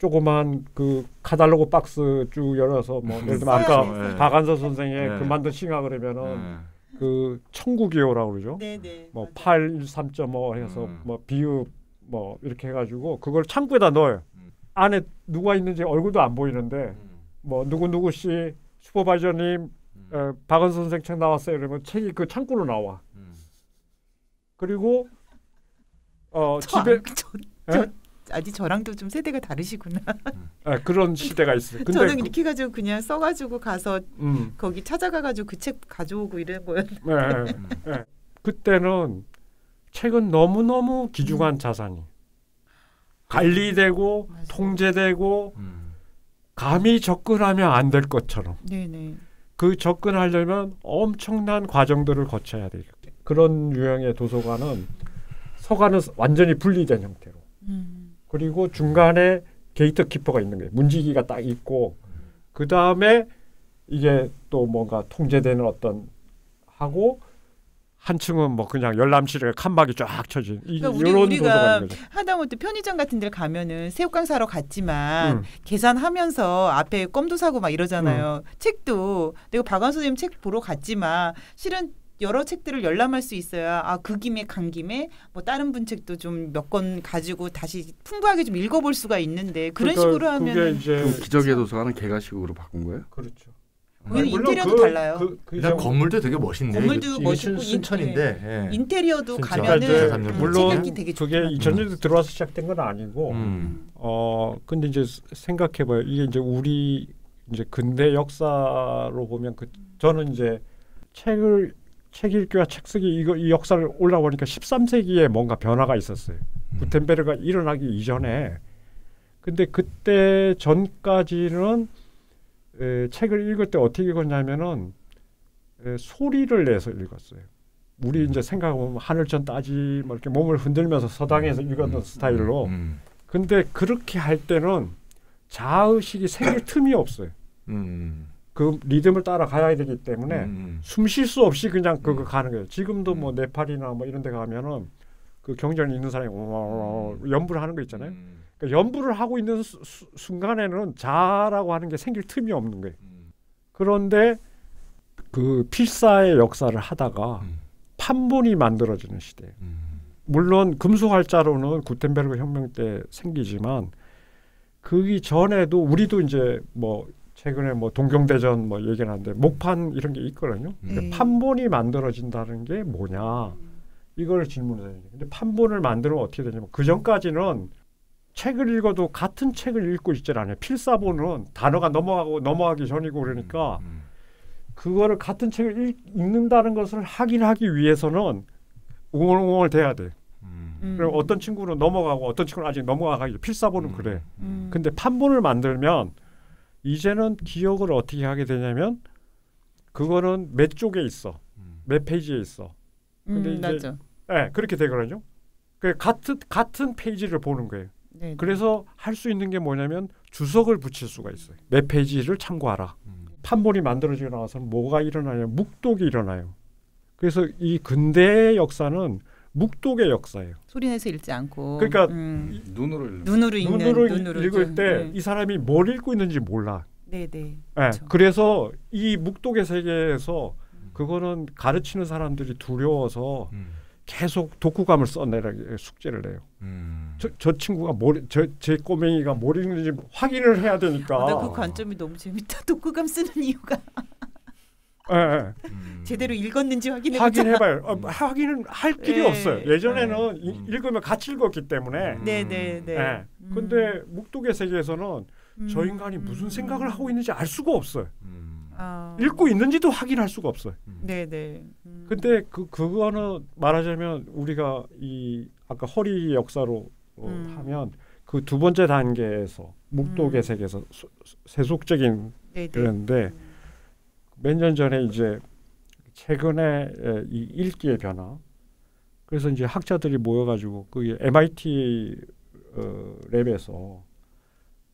조그만 그 카달로그 박스 쭉 열어서 뭐 예를 들면 아까 돼. 박안서 선생의 네. 그 만든 싱하 그러면은 음. 그 천국이요라고 그러죠. 네, 네. 뭐 맞아요. 8, 3.5 해서 음. 뭐 비읍 뭐 이렇게 해가지고 그걸 창구에다 넣어요. 음. 안에 누가 있는지 얼굴도 안 보이는데 뭐 누구 누구 씨 슈퍼바이저님 음. 어, 박은 선생 책 나왔어요. 그러면 책이 그 창구로 나와. 음. 그리고 어저 집에 안- 저, 저, 에? 아직 저랑도 좀 세대가 다르시구나. 예, 그런 시대가 있어요. 근데 저는 그- 이렇게 가지고 그냥 써가지고 가서 음, 거기 찾아가가지고 그 책 가져오고 이런 거였. 예, 예, 예. 그때는 책은 너무 너무 귀중한 자산이 관리되고 맞아요. 통제되고 음. 감히 접근하면 안 될 것처럼 네네. 그 접근하려면 엄청난 과정들을 거쳐야 돼요. 그런 유형의 도서관은 서관은 완전히 분리된 형태로 음. 그리고 중간에 gatekeeper가 있는 거예요. 문지기가 딱 있고 그 다음에 이게 또 뭔가 통제되는 어떤 하고 한 층은 뭐 그냥 열람실에 칸막이 쫙 쳐진 이, 그러니까 우리- 이런 우리가. 하다못해 편의점 같은 데를 가면은 새우깡 사러 갔지만 음. 계산하면서 앞에 껌도 사고 막 이러잖아요. 책도 내가 박완서 선생님 책 보러 갔지만 실은 여러 책들을 열람할 수 있어야 아 그 김에 간 김에 뭐 다른 분 책도 좀 몇 권 가지고 다시 풍부하게 좀 읽어볼 수가 있는데 그런 그러니까 식으로 하면 이제 그 기적의 도서관은 개가식으로 바꾼 거예요? 그렇죠. 거기는 물론 인테리어도 그- 달라요. 그, 그 일단 건물도 되게 멋있네. 건물도 멋있고 순- 순천인데. 예. 인테리어도 진짜. 가면은 그러니까 이제 음, 물론 되게 그게 좋더라고요. 2000년대 들어와서 시작된 건 아니고 음. 어 근데 이제 생각해봐요. 이게 이제 우리 이제 근대 역사로 보면 그 저는 이제 책을 책 읽기와 책 쓰기 이거 이 역사를 올라보니까 13세기에 뭔가 변화가 있었어요. 음. 구텐베르가 일어나기 이전에 근데 그때 전까지는 에, 책을 읽을 때 어떻게 읽었냐면은 에, 소리를 내서 읽었어요. 우리 이제 생각해보면 하늘천 따지 뭐 이렇게 몸을 흔들면서 서당에서 읽었던 스타일로 음. 근데 그렇게 할 때는 자의식이 생길 틈이 없어요. 음. 그 리듬을 따라가야 되기 때문에 음. 숨쉴 수 없이 그냥 그거 음. 가는 거예요. 지금도 뭐 음. 네팔이나 뭐 이런 데 가면은 그 경전이 있는 사람이 어, 연부를 하는 거 있잖아요. 음. 그러니까 연부를 하고 있는 수, 수- 순간에는 자라고 하는 게 생길 틈이 없는 거예요. 음. 그런데 그 필사의 역사를 하다가 음. 판본이 만들어지는 시대예요. 음. 물론 금속활자로는 구텐베르그 혁명 때 생기지만 그 전에도 우리도 이제 뭐 최근에 뭐 동경대전 뭐 얘기하는데 목판 이런 게 있거든요. 네. 판본이 만들어진다는 게 뭐냐 이걸 질문해야 돼요. 근데 판본을 만들면 어떻게 되냐면 그 전까지는 책을 읽어도 같은 책을 읽고 있질 않아요. 필사본은 단어가 넘어가고 넘어가기 전이고 그러니까 음. 그거를 같은 책을 읽, 읽는다는 것을 확인하기 위해서는 웅얼웅얼 돼야 돼. 음. 음. 그럼 어떤 친구는 넘어가고 어떤 친구는 아직 넘어가기 필사본은 음. 그래. 음. 근데 판본을 만들면 이제는 기억을 어떻게 하게 되냐면 그거는 몇 쪽에 있어, 음. 몇 페이지에 있어. 근데 음, 이제 맞죠. 예, 그렇게 되거든요. 그 같은 같은 페이지를 보는 거예요. 네. 그래서 할 수 있는 게 뭐냐면 주석을 붙일 수가 있어요. 몇 페이지를 참고하라. 음. 판본이 만들어지고 나서는 뭐가 일어나냐? 묵독이 일어나요. 그래서 이 근대의 역사는 묵독의 역사예요. 소리 내서 읽지 않고. 그러니까 음. 눈으로 읽는 눈으로 읽는 눈으로, 눈으로 읽을 좀, 때 네. 이 사람이 뭘 읽고 있는지 몰라. 네, 네. 예, 그렇죠. 그래서 이 묵독의 세계에서 그거는 가르치는 사람들이 두려워서 음. 계속 독후감을 써내라 숙제를 내요. 음. 저, 저 친구가 뭘, 저, 제 꼬맹이가 뭘 읽는지 확인을 해야 되니까. 아, 나그 관점이 너무 재밌다. 독후감 쓰는 이유가 예, 예. 음. 제대로 읽었는지 확인해. 확인해봐요. 어, 확인은 할 길이 예, 없어요. 예전에는 예. 이- 읽으면 같이 읽었기 때문에. 음. 네, 네, 네. 예. 근데 묵독의 세계에서는 저 음. 인간이 무슨 생각을 하고 있는지 알 수가 없어요. 음. 아. 읽고 있는지도 확인할 수가 없어요. 음. 네, 네. 음. 근데 그 그거는 말하자면 우리가 이 아까 허리 역사로 어, 음. 하면 그 두 번째 단계에서 묵독의 음. 세계에서 세속적인 네, 네. 그랬는데 몇 년 전에 이제 최근에 에, 이 읽기의 변화 그래서 이제 학자들이 모여가지고 그 MIT 어, 랩에서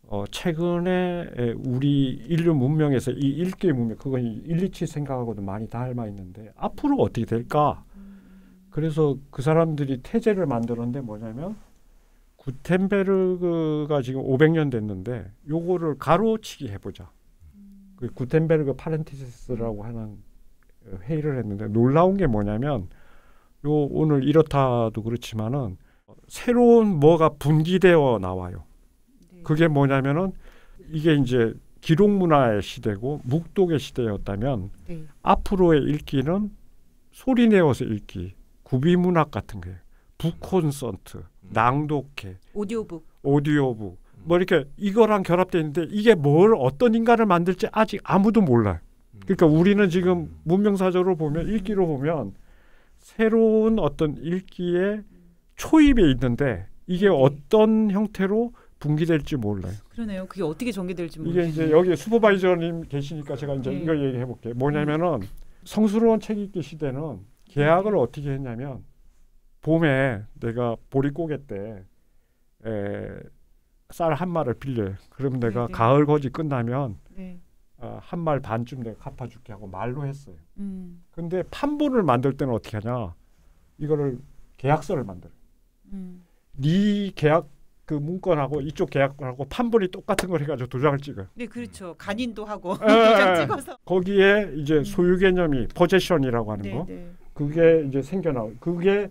어, 최근에 에, 우리 인류 문명에서 이 읽기의 문명 그건 일리치 생각하고도 많이 닮아 있는데 앞으로 어떻게 될까? 그래서 그 사람들이 태제를 만들었는데 뭐냐면 구텐베르그가 지금 500년 됐는데 요거를 가로치기 해보자. 그 구텐베르그 파렌티시스라고 하는 회의를 했는데 놀라운 게 뭐냐면 요 오늘 이렇다도 그렇지만은 새로운 뭐가 분기되어 나와요. 네. 그게 뭐냐면은 이게 이제 기록 문화의 시대고 묵독의 시대였다면 네. 앞으로의 읽기는 소리 내어서 읽기, 구비 문학 같은 거예요. 북콘서트, 낭독회, 오디오북. 오디오북 뭐 이렇게 이거랑 결합되어 있는데 이게 뭘 어떤 인간을 만들지 아직 아무도 몰라요. 그러니까 우리는 지금 문명사적으로 보면 읽기로 보면 새로운 어떤 읽기의 초입에 있는데 이게 네. 어떤 형태로 분기될지 몰라요. 그러네요. 그게 어떻게 전개될지 이게 모르겠네요. 이제 여기 슈퍼바이저님 계시니까 제가 이제 네. 이거 얘기해 볼게요. 뭐냐면은 성스러운 책 읽기 시대는 계약을 어떻게 했냐면 봄에 내가 보릿고개 때 쌀 한 마를 빌려요. 그럼 내가 네, 네. 가을 거지 끝나면 네. 아, 한말 반쯤 내가 갚아줄게 하고 말로 했어요. 음, 근데 판본을 만들 때는 어떻게 하냐? 이거를 계약서를 만들어. 음. 네 계약 그 문건하고 이쪽 계약하고 판본이 똑같은 걸 해가지고 도장을 찍어요. 네, 그렇죠. 간인도 하고 에, 에, 도장 에. 찍어서. 거기에 이제 소유 개념이 포제션이라고 하는 네, 거 네. 그게 이제 생겨나고 그게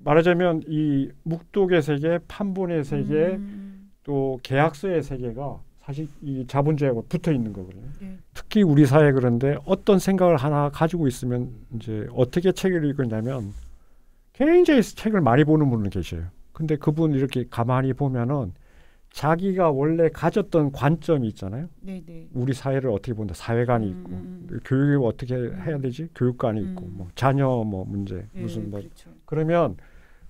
말하자면 이 묵독의 세계, 판본의 세계, 음, 또 계약서의 세계가 사실 이 자본주의하고 붙어 있는 거거든요. 네. 특히 우리 사회 그런데 어떤 생각을 하나 가지고 있으면 이제 어떻게 책을 읽느냐면 굉장히 책을 많이 보는 분은 계셔요. 근데 그분 이렇게 가만히 보면은 자기가 원래 가졌던 관점이 있잖아요. 네, 네. 우리 사회를 어떻게 본다. 사회관이 음, 있고 음, 교육을 어떻게 해야 되지? 교육관이 있고 음. 뭐 자녀 뭐 문제 네, 무슨 뭐 그렇죠. 그러면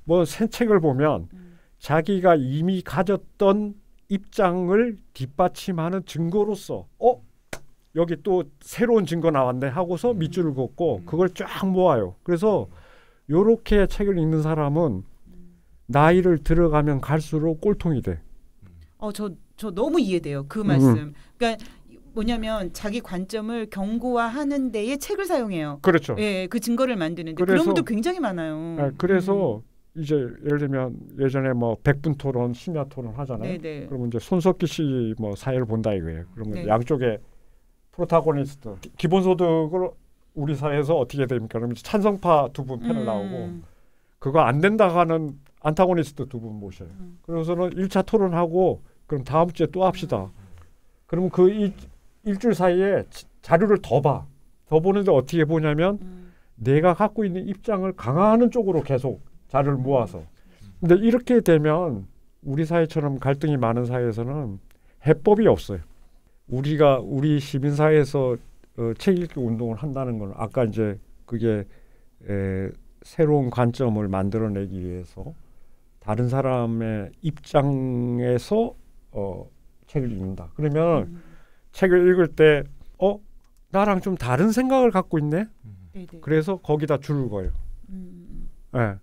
뭐 새 책을 보면 음, 자기가 이미 가졌던 입장을 뒷받침하는 증거로서 어 여기 또 새로운 증거 나왔네 하고서 밑줄을 긋고 그걸 쫙 모아요. 그래서 요렇게 책을 읽는 사람은 나이를 들어가면 갈수록 꼴통이 돼. 어, 저, 저 너무 이해돼요. 음. 그 말씀. 그러니까 뭐냐면 자기 관점을 경고화하는 데에 책을 사용해요. 그렇죠. 예, 그 증거를 만드는데 그래서- 그런 분들 굉장히 많아요. 아, 그래서 이제 예를 들면 예전에 뭐 백분 토론, 심야 토론 하잖아요. 네, 네. 그러면 이제 손석기 씨뭐 사회를 본다 이거예요. 그러면 네. 양쪽에 프로타고니스트 기본소득을 우리 사회에서 어떻게 됩니까? 그러면 찬성파 두 분 패널 음, 나오고 그거 안 된다 하는 안타고니스트 두 분 모셔요. 음. 그래서는 일차 토론하고 그럼 다음 주에 또 합시다. 그러면 그 일, 일주일 사이에 지- 자료를 더 봐. 더 보는데 어떻게 보냐면 음, 내가 갖고 있는 입장을 강화하는 쪽으로 계속 자료를 모아서. 근데 이렇게 되면 우리 사회처럼 갈등이 많은 사회에서는 해법이 없어요. 우리가 우리 시민 사회에서 어, 책 읽기 운동을 한다는 건 아까 이제 그게 에, 새로운 관점을 만들어내기 위해서 다른 사람의 입장에서 어, 책을 읽는다. 그러면 음, 책을 읽을 때 어? 나랑 좀 다른 생각을 갖고 있네. 네, 네. 그래서 거기다 줄을 거예요. 음, 예.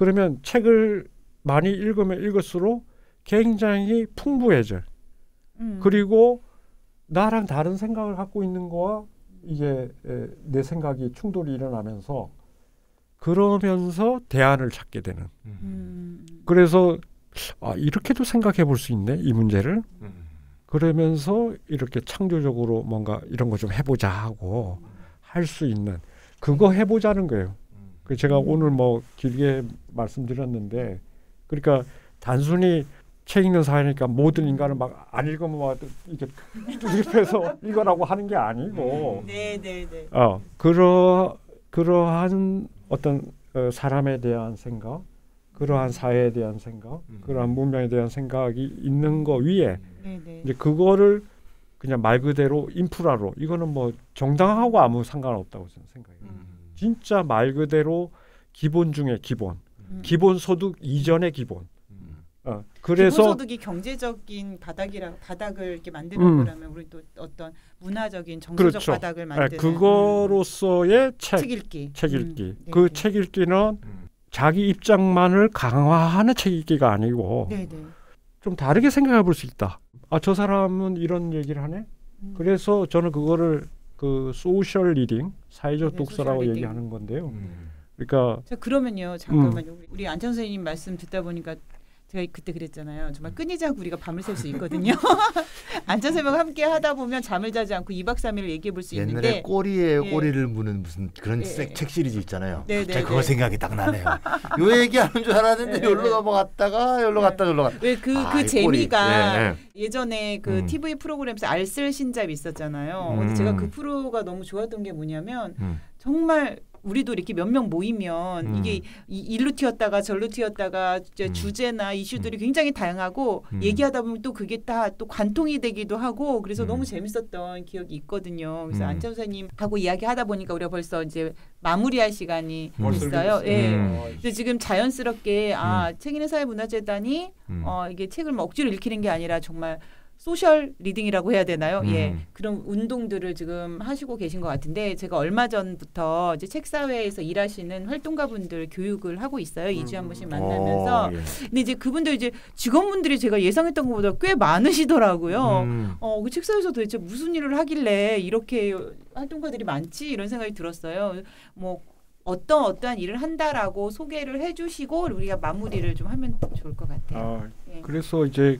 그러면 책을 많이 읽으면 읽을수록 굉장히 풍부해져. 음. 그리고 나랑 다른 생각을 갖고 있는 거와 이게 에, 내 생각이 충돌이 일어나면서 그러면서 대안을 찾게 되는. 음, 그래서 아, 이렇게도 생각해 볼 수 있네 이 문제를. 그러면서 이렇게 창조적으로 뭔가 이런 거 좀 해보자 하고 할 수 있는 그거 해보자는 거예요. 그 제가 음. 오늘 뭐 길게 말씀드렸는데 그러니까 단순히 책 읽는 사회니까 모든 인간을 막 안 읽으면 막 이렇게 두드려서 읽으라고 하는 게 아니고 네, 네, 네. 어 그러 그러한 어떤 어, 사람에 대한 생각 그러한 사회에 대한 생각 음. 그러한 문명에 대한 생각이 있는 거 위에 네, 네. 이제 그거를 그냥 말 그대로 인프라로 이거는 뭐 정당하고 아무 상관없다고 저는 생각해요. 진짜 말 그대로 기본 중에 기본, 음. 기본 소득 이전의 기본. 어, 그래서 기본 소득이 경제적인 바닥이라 바닥을 이렇게 만드는 음. 거라면 우리 또 어떤 문화적인 정서적 그렇죠. 바닥을 예, 만드는 그거로서의 책, 책 읽기. 책 음, 읽기. 네, 그 네. 책 읽기는 자기 입장만을 강화하는 책 읽기가 아니고 네, 네. 좀 다르게 생각해 볼 수 있다. 아, 저 사람은 이런 얘기를 하네. 음. 그래서 저는 그거를 그 social reading, 사회적 네, 독서라고 social reading. 얘기하는 건데요. 그러니까 자 그러면요 잠깐만요 우리 안찬수 선생님 말씀 듣다 보니까 제가 그때 그랬잖아요 정말 끊이지 않고 우리가 밤을 샐 수 있거든요 안찬수 선생님과 함께 하다 보면 잠을 자지 않고 2박 3일을 얘기해 볼수 옛날에 있는데 꼬리에 예. 꼬리를 무는 무슨 그런 예, 책, 시리즈 있잖아요. 네, 제가 네, 그거 네. 생각이 딱 나네요. 요 얘기하는 줄 알았는데 예, 여기로 예. 넘어갔다가 여기로 네. 갔다 여기로 갔다. 왜그그 아. 재미가 예, 예, 전에 그 음. TV 프로그램에서 알쓸 신잡 있었잖아요. 음. 제가 그 프로가 너무 좋았던 게 뭐냐면 음. 정말 우리도 이렇게 몇 명 모이면 음. 이게 이, 일로 튀었다가 절로 튀었다가 음. 주제나 이슈들이 굉장히 다양하고 음. 얘기하다 보면 또 그게 다 또 관통이 되기도 하고 그래서 음. 너무 재밌었던 기억이 있거든요. 그래서 음. 안찬 선생님하고 이야기하다 보니까 우리가 벌써 이제 마무리할 시간이 있어요. 예. 음. 근데 지금 자연스럽게 아 책인의 사회문화재단이 음. 어 이게 책을 뭐 억지로 읽히는 게 아니라 정말 social reading이라고 해야 되나요? 예. 음. 그런 운동들을 지금 하시고 계신 것 같은데 제가 얼마 전부터 이제 책사회에서 일하시는 활동가분들 교육을 하고 있어요. 이 2주에 한 번씩 만나면서. 어, 예. 근데 이제 그분들 이제 직원분들이 제가 예상했던 것보다 꽤 많으시더라고요. 음. 어, 그 책사회에서 도대체 무슨 일을 하길래 이렇게 활동가들이 많지 이런 생각이 들었어요. 뭐 어떤 어떠한 일을 한다라고 소개를 해주시고 우리가 마무리를 좀 하면 좋을 것 같아요. 아, 예. 그래서 이제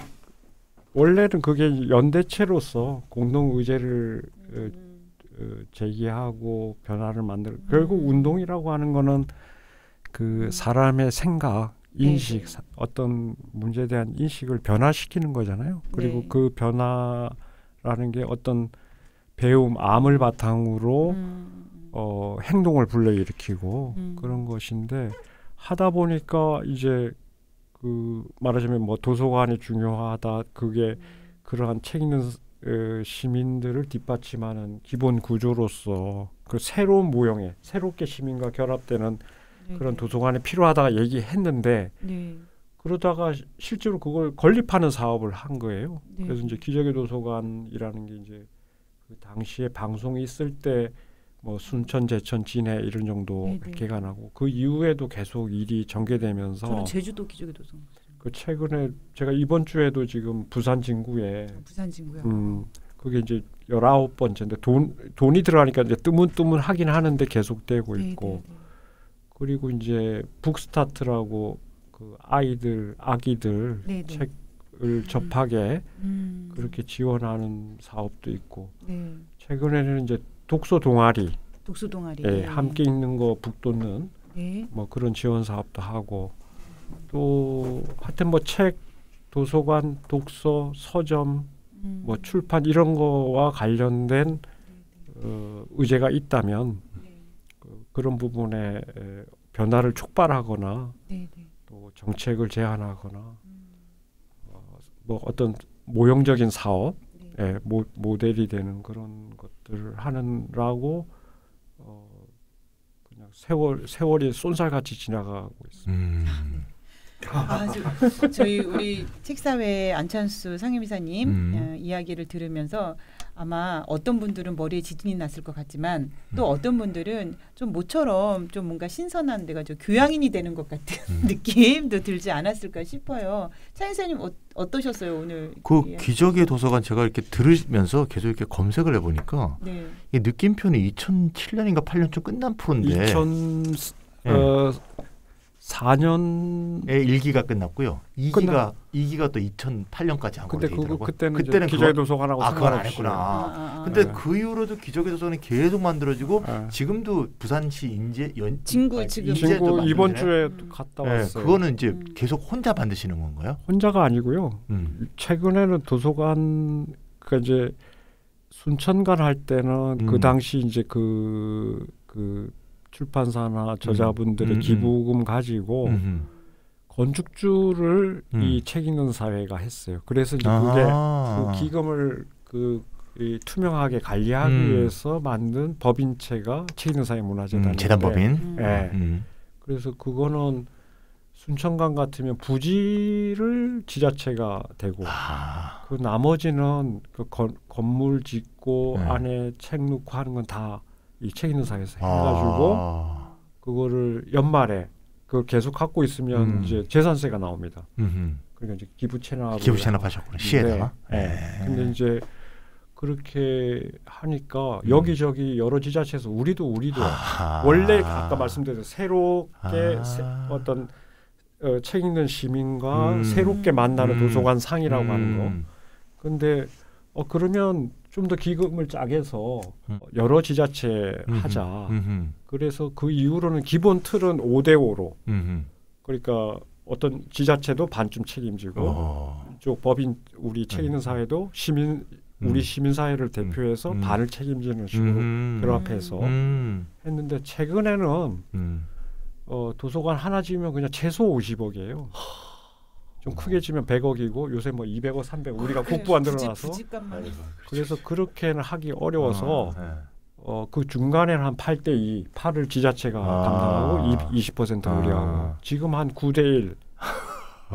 원래는 그게 연대체로서 공동 의제를 어, 음, 어, 제기하고 변화를 만들. 결국 음. 운동이라고 하는 거는 그 음. 사람의 생각, 인식, 네, 네. 사- 어떤 문제에 대한 인식을 변화시키는 거잖아요. 그리고 네. 그 변화라는 게 어떤 배움, 암을 바탕으로 음, 어, 행동을 불러일으키고 음. 그런 것인데 하다 보니까 이제 그 말하자면 뭐 도서관이 중요하다 그게 그러한 책 읽는 어, 시민들을 뒷받침하는 기본 구조로서 그 새로운 모형의 새롭게 시민과 결합되는 네, 그런 네. 도서관이 필요하다가 얘기했는데 네. 그러다가 시- 실제로 그걸 건립하는 사업을 한 거예요. 네. 그래서 이제 기적의 도서관이라는 게 이제 그 당시에 방송이 있을 때 뭐 순천, 제천, 진해 이런 정도 네, 네. 개관하고 그 이후에도 계속 일이 전개되면서 저는 제주도 기적의 도서관 그 최근에 제가 이번 주에도 지금 부산 진구에 부산 친구요. 음 그게 이제 열아홉 번째인데 돈 돈이 들어가니까 이제 뜨문뜨문 하긴 하는데 계속되고 네, 있고 네, 그리고 이제 북스타트라고 그 아이들 아기들 네, 네. 책을 접하게 음, 그렇게 지원하는 사업도 있고 네. 최근에는 이제 독서 동아리 독서 동아리. 예, 함께 읽는 거 북돋는 네. 뭐 그런 지원 사업도 하고 또 하여튼 뭐 책 도서관 독서 서점 음, 뭐 출판 이런 거와 관련된 어, 의제가 있다면 네. 그, 그런 부분에 에, 변화를 촉발하거나 네, 네. 또 정책을 제안하거나 어, 뭐 어떤 모형적인 사업 네. 예, 모, 모델이 되는 그런 것들을 하느라고 어, 그냥 세월 세월이 쏜살같이 지나가고 있습니다. 음. 아, 저, 저희 우리 책사회 안찬수 상임이사님 음. 어, 이야기를 들으면서 아마 어떤 분들은 머리에 지진이 났을 것 같지만 또 음. 어떤 분들은 좀 모처럼 좀 뭔가 신선한 데가 좀 교양인이 되는 것 같은 음. 느낌도 들지 않았을까 싶어요. 차인사님 어, 어떠셨어요 오늘? 그 이야기? 기적의 도서관 제가 이렇게 들으면서 계속 이렇게 검색을 해보니까 네. 이 느낌표는 2007년인가 8년쯤 끝난 프로인데 2004년 의 1기가 끝났고요. 2기가 2기가 또 2008년까지 한 걸로 있더라고요. 그때는, 그때는 그거- 도서관하고 아, 그건 안. 했구나. 아, 아. 근데 네. 그 이후로도 기적의 도서관이 계속 만들어지고 예. 지금도 부산시 인제 연 진구 아니, 지금 친구 이번. 주에 음. 갔다 네, 왔어요. 그거는 이제 음. 계속 혼자 만드시는 건가요? 혼자가 아니고요. 음. 최근에는 도서관 그 이제 순천관 할 때는 음. 그 당시 이제 그, 그 출판사나 저자분들의 음, 음. 기부금 가지고 음흠. 건축주를 음. 이책 읽는 사회가 했어요. 그래서 이제 그게 아. 그 기금을 그 이 투명하게 관리하기 음. 위해서 만든 법인체가 책 읽는 사회 문화재단인데 음, 재단 법인. 음. 예. 음. 그래서 그거는 순천관 같으면 부지를 지자체가 되고 아. 그 나머지는 그 건, 건물 짓고 네. 안에 책 넣고 하는 건다 이 책 있는 사에서 해가지고 아. 그거를 연말에 그걸 계속 갖고 있으면 음. 이제 재산세가 나옵니다. 음흠. 그러니까 이제 기부 체납 기부 체납하셨구나 시에다가. 네. 네. 근데 이제 그렇게 하니까 음. 여기저기 여러 지자체에서 우리도 우리도 아하. 원래 아까 말씀드린 새롭게 아. 새- 어떤 어, 책 읽는 시민과 음. 새롭게 만나는 음. 도서관 상이라고 하는 거. 음. 근데 어 그러면 좀 더 기금을 짜게서 음. 여러 지자체. 하자. 그래서 그 이후로는 기본 틀은 5대 5로. 음흠. 그러니까 어떤 지자체도 반쯤 책임지고 어. 이쪽 법인 우리 책 읽는 음. 사회도 시민 우리 음. 시민 사회를 대표해서 음. 반을 책임지는 식으로 음. 결합해서 음. 했는데 최근에는 음. 어, 도서관 하나 지으면 그냥 최소 50억이에요. 좀 크게 지면 100억이고 요새 뭐 200억, 300억 우리가 국부 안 들어놔서 그래서 그렇게는 하기 어려워서 네. 어, 그 중간에는 한 8대 2, 8을 지자체가 아. 감당하고 이, 20% 아. 우리하고 지금 한 9대 1.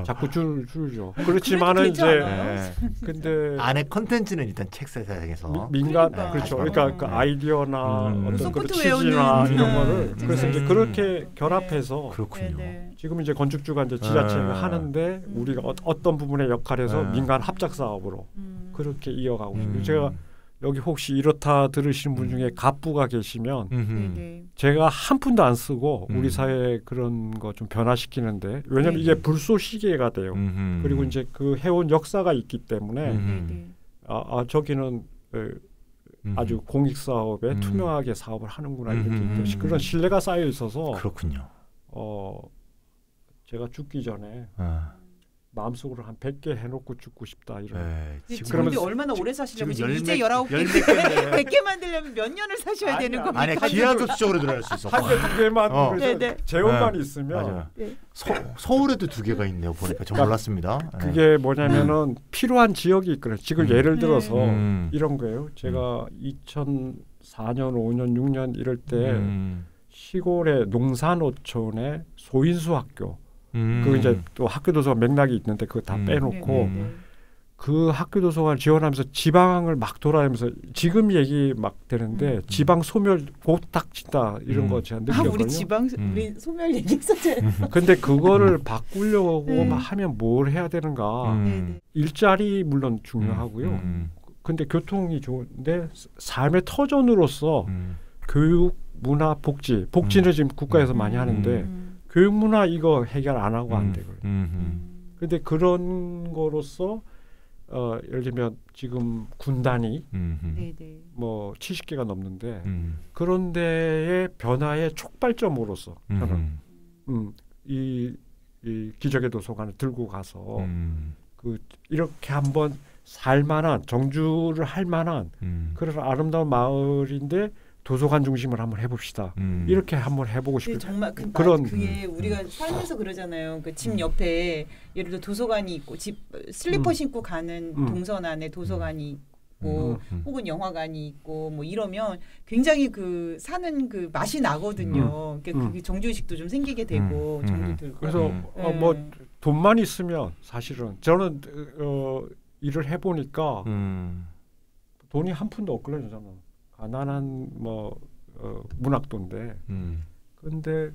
자꾸 줄 줄죠. 그렇지만은 그래도 이제. 네. 근데 안에 컨텐츠는 일단 책 세상에서 미- 민간 그러니까. 그렇죠. 네, 그러니까 그 아이디어나 음. 어떤 그 소프트웨어는 취지나 이런 음, 거를 그래서 이제 음. 그렇게 결합해서 그렇군요. 네네. 지금 이제 건축주가 이제 지자체가 네. 하는데 음. 우리가 어, 어떤 부분에 역할해서 네. 민간 합작 사업으로 음. 그렇게 이어가고 음. 있습니다. 제가 여기 혹시 이렇다 들으시는 분 중에 갑부가 계시면 음흠. 네네. 제가 한 푼도 안 쓰고 음. 우리 사회에 그런 거 좀 변화시키는데 왜냐면 네. 이게 불쏘시개가 돼요. 음흠. 그리고 이제 그 해온 역사가 있기 때문에 음. 아, 아 저기는. 아주 공익 사업에 음. 투명하게 사업을 하는구나 음. 이렇게 음. 그런 신뢰가 쌓여 있어서 그렇군요. 어 제가 죽기 전에 아, 마음속으로 한 100개 해놓고 죽고 싶다 이런 네. 근데 지금 지금 그러면 얼마나 오래 사시려고 지금 지금 이제 열몇- 19개 열몇 개인데 100개 만들려면 몇 년을 사셔야 아니, 되는 겁니까? 아니 기하급수적으로 늘어날 수 있어. 한개두 개만 어. 네네. 재원만 네. 있으면. 네. 서, 서울에도 두 개가 있네요. 보니까 저 그러니까 몰랐습니다. 네. 그게 뭐냐면은 필요한 지역이 있거든요. 지금 음. 예를 들어서 음. 이런 거예요. 제가 2004년, 5년, 6년 이럴 때 음. 시골의 농산어촌의 소인수 학교 음. 그 이제 또 학교 도서관 맥락이 있는데 그거 다 음. 빼놓고 네네네. 그 학교 도서관 지원하면서 지방을 막 돌아다니면서 지금 얘기 막 되는데 음. 지방 소멸 곧 닥친다 이런 음. 거 제가 아 느꼈거든요. 우리 지방 음. 우리 소멸 얘기했었잖아요. 근데 그거를 바꾸려고 네. 막 하면 뭘 해야 되는가? 음. 일자리 물론 중요하고요. 음. 근데 교통이 좋은데 삶의 터전으로서 음. 교육, 문화, 복지. 복지는 음. 지금 국가에서 음. 많이 하는데 음. 교육, 문화 이거 해결 안 하고 안 되거든요. 음. 음. 근데 그런 거로서 어, 예를 들면 지금 군단이 음. 음. 네네. 뭐 70개가 넘는데 음. 그런 데의 변화의 촉발점으로서 저는 음. 음, 이, 이 기적의 도서관을 들고 가서 음. 그 이렇게 한번 살만한 정주를 할 만한 음. 그런 아름다운 마을인데 도서관 중심을 한번 해봅시다. 음. 이렇게 한번 해보고 싶어요. 정말 그, 그런- 그게 우리가 살면서 그러잖아요. 그 집 옆에 예를 들어 도서관이 있고 집 슬리퍼 음. 신고 가는 음. 동선 안에 도서관이 있고 음. 음. 혹은 영화관이 있고 뭐 이러면 굉장히 그 사는 그 맛이 나거든요. 그러니까 음. 그게 정주의식도 좀 생기게 되고 음. 정도 음. 들고. 그래서 음. 어, 네. 뭐 돈만 있으면 사실은 저는 어, 일을 해보니까 음. 돈이 한 푼도 없거든요. 저는 가난한 뭐 어, 문학도인데 음. 근데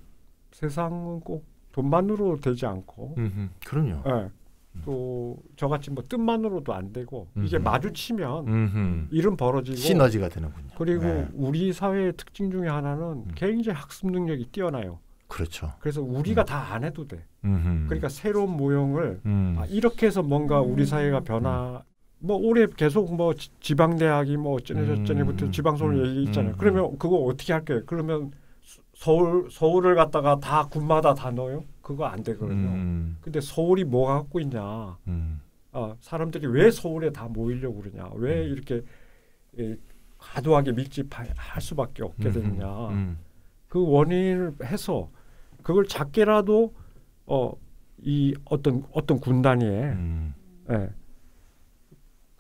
세상은 꼭 돈만으로 되지 않고 음. 그럼요. 예. 또 저같이 뭐 뜻만으로도 안 되고 이게 음. 마주치면 음. 일은 벌어지고 시너지가 되는군요. 그리고 네. 우리 사회의 특징 중에 하나는 음. 굉장히 학습 능력이 뛰어나요. 그렇죠. 그래서 우리가 음. 다안 해도 돼. 음. 그러니까 새로운 모형을 음. 아, 이렇게 해서 뭔가 우리 음. 사회가 변화. 뭐 올해 계속 뭐 지- 지방 대학이 뭐 어쩌네 저쩌네부터 음. 지방 소설 음. 얘기 있잖아요. 음. 그러면 그거 어떻게 할게요? 그러면 서- 서울 서울을 갖다가 다 군마다 다 넣어요? 그거 안 되거든요. 음. 근데 서울이 뭐 갖고 있냐? 음. 아, 사람들이 왜 서울에 다 모이려고 그러냐? 왜 음. 이렇게 예, 과도하게 밀집할 수밖에 없게 됐냐? 음. 그 원인을 해서 그걸 작게라도 어 이 어떤 어떤 군단위에 음. 예.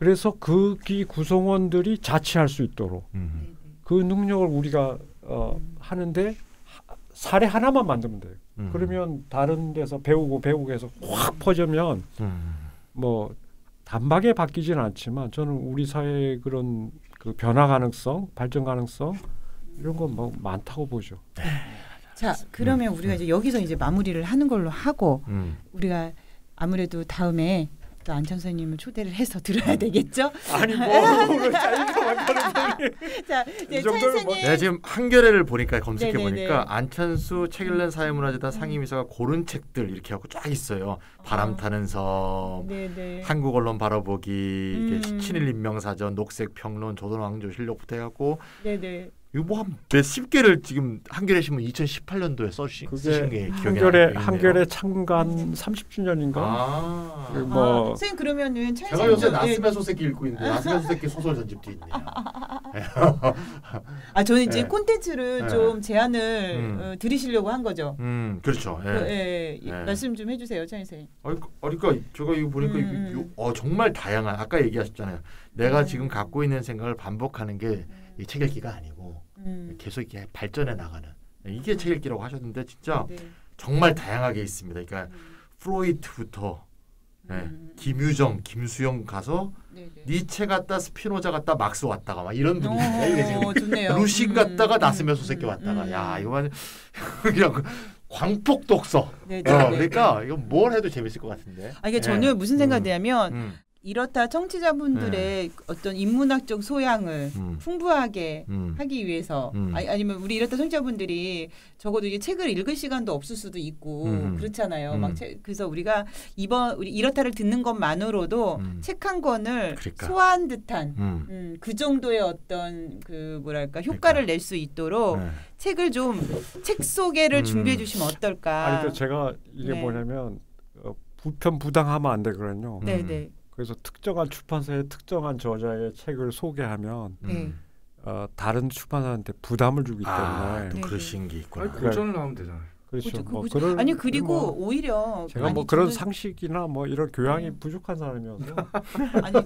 그래서 그기 구성원들이 자치할 수 있도록 음. 그 능력을 우리가 어 하는데 하- 사례 하나만 만들면 돼요. 음. 그러면 다른 데서 배우고 배우고 해서 확 퍼지면 음. 뭐 단박에 바뀌지는 않지만 저는 우리 사회의 그런 그 변화 가능성, 발전 가능성 이런 건 뭐 많다고 보죠. 자 그러면 음. 우리가 이제 여기서 이제 마무리를 하는 걸로 하고 음. 우리가 아무래도 다음에 또 안천 선생님을 초대를 해서 들어야 되겠죠? 아니 뭐 자기가 만드는 자, 뭐- 선생님 내가 지금 한겨레를 보니까 검색해 네네네. 보니까 안찬수 책 읽는 음. 사회문화재단 상임이사가 고른 책들 이렇게 하고 쫙 있어요. 바람 어. 타는 섬, 네네. 한국 언론 바라보기, 이게 음. 친일 인명사전, 녹색 평론, 조선 왕조 실력부터 해갖고 네네. 이거 뭐 한 몇십 개를 지금 한겨레 신문 2018년도에 써주신 쓰신 게 기억이 한결에 나네요. 한결에 창간 30주년인가? 아. 그 뭐- 아, 선생님 그러면은 찬 제가 요새 나스메 소새끼 읽고 있는데 나스메 소새끼 소설 전집도 있네요. 아 저는 이제 네. 콘텐츠를 네. 좀 제안을 음. 어, 드리시려고 한 거죠. 음, 그렇죠. 예. 그, 예, 예, 네. 말씀 좀 해주세요, 찬 선생님. 아니, 그- 아니, 그러니까 제가 이거 보니까 음, 이거- 음. 이거- 어, 정말 다양한 아까 얘기하셨잖아요. 내가 음. 지금 갖고 있는 생각을 반복하는 게 이 책 읽기가 아니고 음. 계속 이게 발전해 나가는 이게 책 읽기라고 하셨는데 진짜 네. 정말 다양하게 있습니다. 그러니까 프로이트부터 예, 음. 김유정, 김수영 가서 네네. 니체 갔다 스피노자 갔다 막스 왔다가 막 이런 분위기인데 이게 지금. 루신 음, 갔다가 음, 나스메 음, 소새끼 음, 왔다가 음. 야 이거만 그냥 그 광폭 독서. 네네. 어, 그러니까 이거 뭘 해도 재밌을 것 같은데. 아, 이게 예. 저는 무슨 생각이냐면 음, 이렇다 청취자분들의 어떤 인문학적 소양을 음, 풍부하게 음. 하기 위해서 음. 아니, 아니 면 우리 이렇다 청취자분들이 적어도 이게 책을 읽을 시간도 없을 수도 있고 음. 그렇잖아요. 음. 막 책, 그래서 우리가 이번 우리 이렇다를 듣는 것만으로도 음. 책한 권을 그러니까. 소화한 듯한 음. 음, 그 정도의 어떤 그 뭐랄까 효과를 낼수 있도록 네. 책을 좀 책 소개를 음. 준비해 주시면 어떨까. 아니 그 제가 이게 네. 뭐냐면 어, 부편 부당하면 안 되거든요. 음. 네네. 그래서 특정한 출판사의 특정한 저자의 책을 소개하면 네. 음. 어, 다른 출판사한테 부담을 주기 아, 때문에 또 네, 그러신 게 있구나. 아니 고전을 나오면 되잖아요. 그렇죠. 그죠, 그 뭐. 그런 아니 그리고 뭐 오히려 제가 아니, 뭐 그런 저는- 상식이나 뭐 이런 교양이 음. 부족한 사람이어서 아니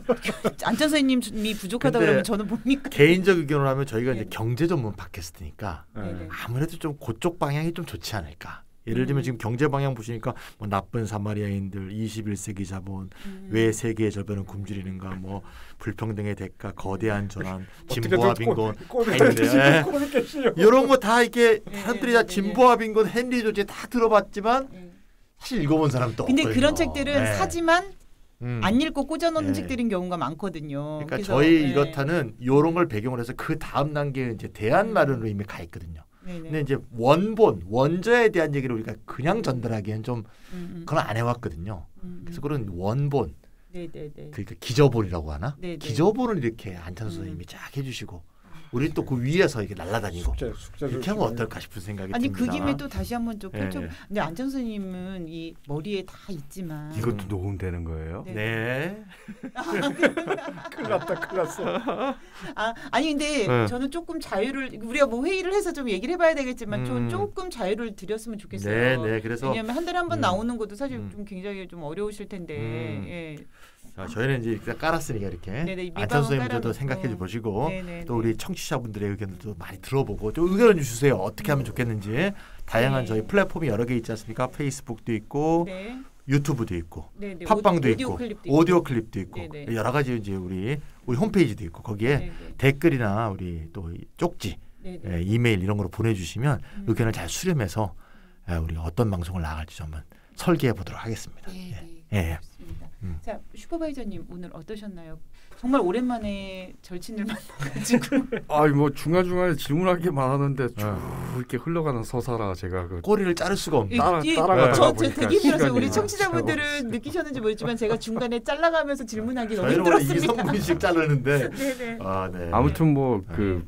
안찬 선생님이 부족하다 그러면 저는 뭡니까? 개인적 의견으로 하면 저희가 네. 이제 경제 전문 팟캐스트니까 예. 네네. 아무래도 좀 그쪽 방향이 좀 좋지 않을까. 예를 들면 음. 지금 경제 방향 보시니까 뭐 나쁜 사마리아인들, 21세기 자본, 음. 왜 세계의 절반은 굶주리는가, 뭐 불평등의 대가, 거대한 전환, 진보와 꼴- 빈곤, 예. 이런 거 다 이렇게 네, 사람들이 네, 다 네, 진보와 빈곤, 헨리 조제 다 들어봤지만 네. 사실 읽어본 사람도 근데 없거든요. 그런 책들은 네. 사지만 음. 안 읽고 꽂아놓는 네. 책들인 경우가 많거든요. 그러니까 그래서, 저희 네. 이렇다는 이런 걸 배경으로 해서 그 다음 단계 이제 대안 마련으로 이미 가 있거든요. 네네. 근데 이제 원본 원저에 대한 얘기를 우리가 그냥 전달하기엔 좀 음, 음, 그건 안 해왔거든요. 음, 그래서 음. 그런 원본 네네네. 그러니까 기저본이라고 하나? 네네. 기저본을 이렇게 안찬 음. 선생님이 쫙 해주시고 우리 또 그 위에서 이렇게 날아다니고 숙제 이렇게 하면. 어떨까 싶은 생각이 아니 그 듭니다. 김에 또 다시 한번 좀 예, 펼쳐. 예. 근데 안찬 선생님은 이 머리에 다 있지만. 이것도 녹음되는 거예요? 네. 네. 큰일 났다 큰일 났어. 아 아니 근데 네. 저는 조금 자유를 우리가 뭐 회의를 해서 좀 얘기를 해봐야 되겠지만 음. 좀 조금 자유를 드렸으면 좋겠어요. 네, 네. 그래서 왜냐하면 한 달에 한번 음. 나오는 것도 사실 음. 좀 굉장히 좀 어려우실 텐데. 음. 예. 자, 저희는 이제 일단 깔았으니까 이렇게 네네, 밑밥은 안찬 선생님들도. 생각해 보시고 네네. 또 우리 청취자분들의 의견도 많이 들어보고 좀 의견을 주세요. 어떻게 하면 좋겠는지 다양한 네. 저희 플랫폼이 여러 개 있지 않습니까? 페이스북도 있고 네. 유튜브도 있고 네네. 팟빵도 오디- 있고 오디오 클립도 오디오 클립도 있고 네네. 여러 가지 이제 우리 우리 홈페이지도 있고 거기에 네네. 댓글이나 우리 또이 쪽지 네네. 예, 이메일 이런 거로 보내주시면 음. 의견을 잘 수렴해서 예, 우리 어떤 방송을 나갈지 좀 한번 설계해 보도록 하겠습니다. 네, 네. 예. 예. 음. 자, 슈퍼바이저님 오늘 어떠셨나요? 정말 오랜만에 절친을 만나가지고 아니 뭐 중간 중간에 질문할 게 많았는데 쭉 네. 이렇게 흘러가는 서사라 제가 그 꼬리를 자를 수가 없는. 따라- 이- 따라가다가 저, 저 보니까 되게 힘들었어요. 우리 많이 청취자분들은 느끼셨는지 모르지만 제가 중간에 잘라가면서 질문하기 너무 힘들었습니다. 2, 3분씩 자르는데 네네. 아, 네. 아무튼 뭐그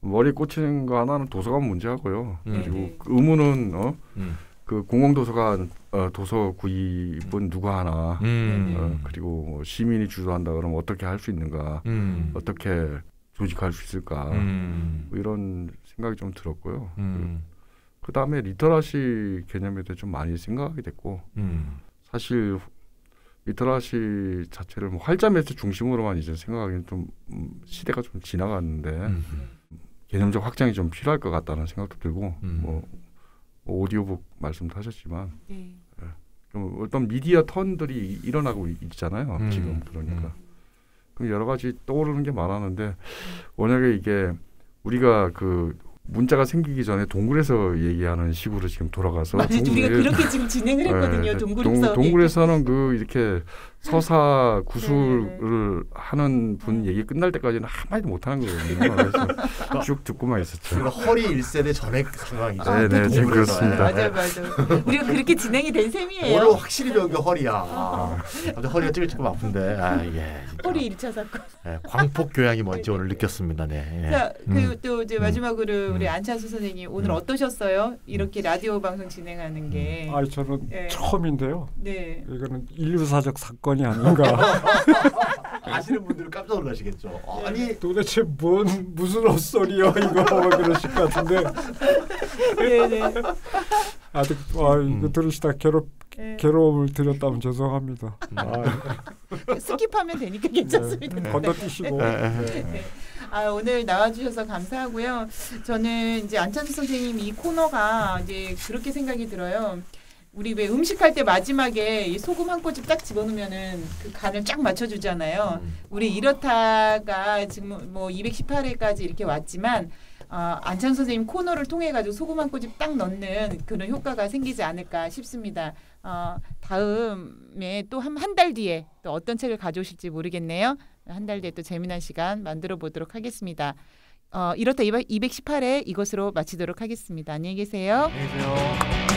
머리 꽂히는 거 하나는 도서관 문제하고요. 음. 그리고. 그 의무는 어, 음. 그 공공도서관 어, 도서 구입은 누가 하나 음. 어, 그리고 뭐 시민이 주도한다 그러면 어떻게 할 수 있는가 음. 어떻게 조직할 수 있을까 음. 뭐 이런 생각이 좀 들었고요. 음. 그 다음에 literacy 개념에 대해 좀 많이 생각하게 됐고 음. 사실 literacy 자체를 뭐 활자 매체 중심으로만 이제 생각하기는 좀 음, 시대가 좀 지나갔는데 음. 개념적 확장이 좀 필요할 것 같다는 생각도 들고 음. 뭐 오디오북 말씀도 하셨지만 네. 좀 어떤 미디어 turn들이 일어나고 있잖아요 음. 지금 그러니까 음. 그 여러 가지 떠오르는 게 많았는데 워낙에 이게 우리가 그 문자가 생기기 전에 동굴에서 얘기하는 식으로 지금 돌아가서 맞아요. 우리가 동굴에- 그렇게 지금 진행을 했거든요. 네, 동굴에서. 동, 굴에서는그 이렇게 서사 구술을 하는 분 음. 얘기 끝날 때까지는 한마디도 못 하는 거거든요. 그래서 쭉 듣고만 있었죠. 그러니까 허리 1세대 전액 상황이죠. 네, 네, 지금 동물에서. 그렇습니다. 맞아요, 맞아요. 우리가 그렇게 진행이 된 셈이에요. 오늘 확실히 배운 게 허리야. 아, 허리가 찔찔끔 아픈데. 아, 예. 진짜. 허리 1차 사건. 예, 광폭 교양이 뭔지 오늘 느꼈습니다. 네. 예. 자, 음. 그또 이제 마지막으로 우리 음. 안찬수 선생님 오늘 음. 어떠셨어요? 이렇게 라디오 방송 진행하는 게. 아 저는 예. 처음인데요. 네. 이거는 인류사적 사건이 아닌가. 아시는 분들은 깜짝 놀라시겠죠. 아니, 도대체 뭔 무슨 헛소리야 이거 뭐 그러실 것 같은데 네, 네. 아직 아 이거 음. 들으시다 괴롭 네. 괴로움을 드렸다면 죄송합니다. 음. 아, skip하면 되니까 괜찮습니다. 네. 건너뛰시고 예, 예. 네. 아, 오늘 나와주셔서 감사하고요. 저는 이제 안찬수 선생님 이 코너가 이제 그렇게 생각이 들어요. 우리 왜 음식할 때 마지막에 이 소금 한 꼬집 딱 집어넣으면은 그 간을 쫙 맞춰주잖아요. 음. 우리 이럿타가 지금 뭐 218회까지 이렇게 왔지만 어, 안창 선생님 코너를 통해 가지고 소금 한 꼬집 딱 넣는 그런 효과가 생기지 않을까 싶습니다. 어, 다음에 또 한 한 달 뒤에 또 어떤 책을 가져오실지 모르겠네요. 한 달 뒤에 또 재미난 시간 만들어 보도록 하겠습니다. 어, 이렇다 218회 이것으로 마치도록 하겠습니다. 안녕히 계세요. 안녕히 계세요.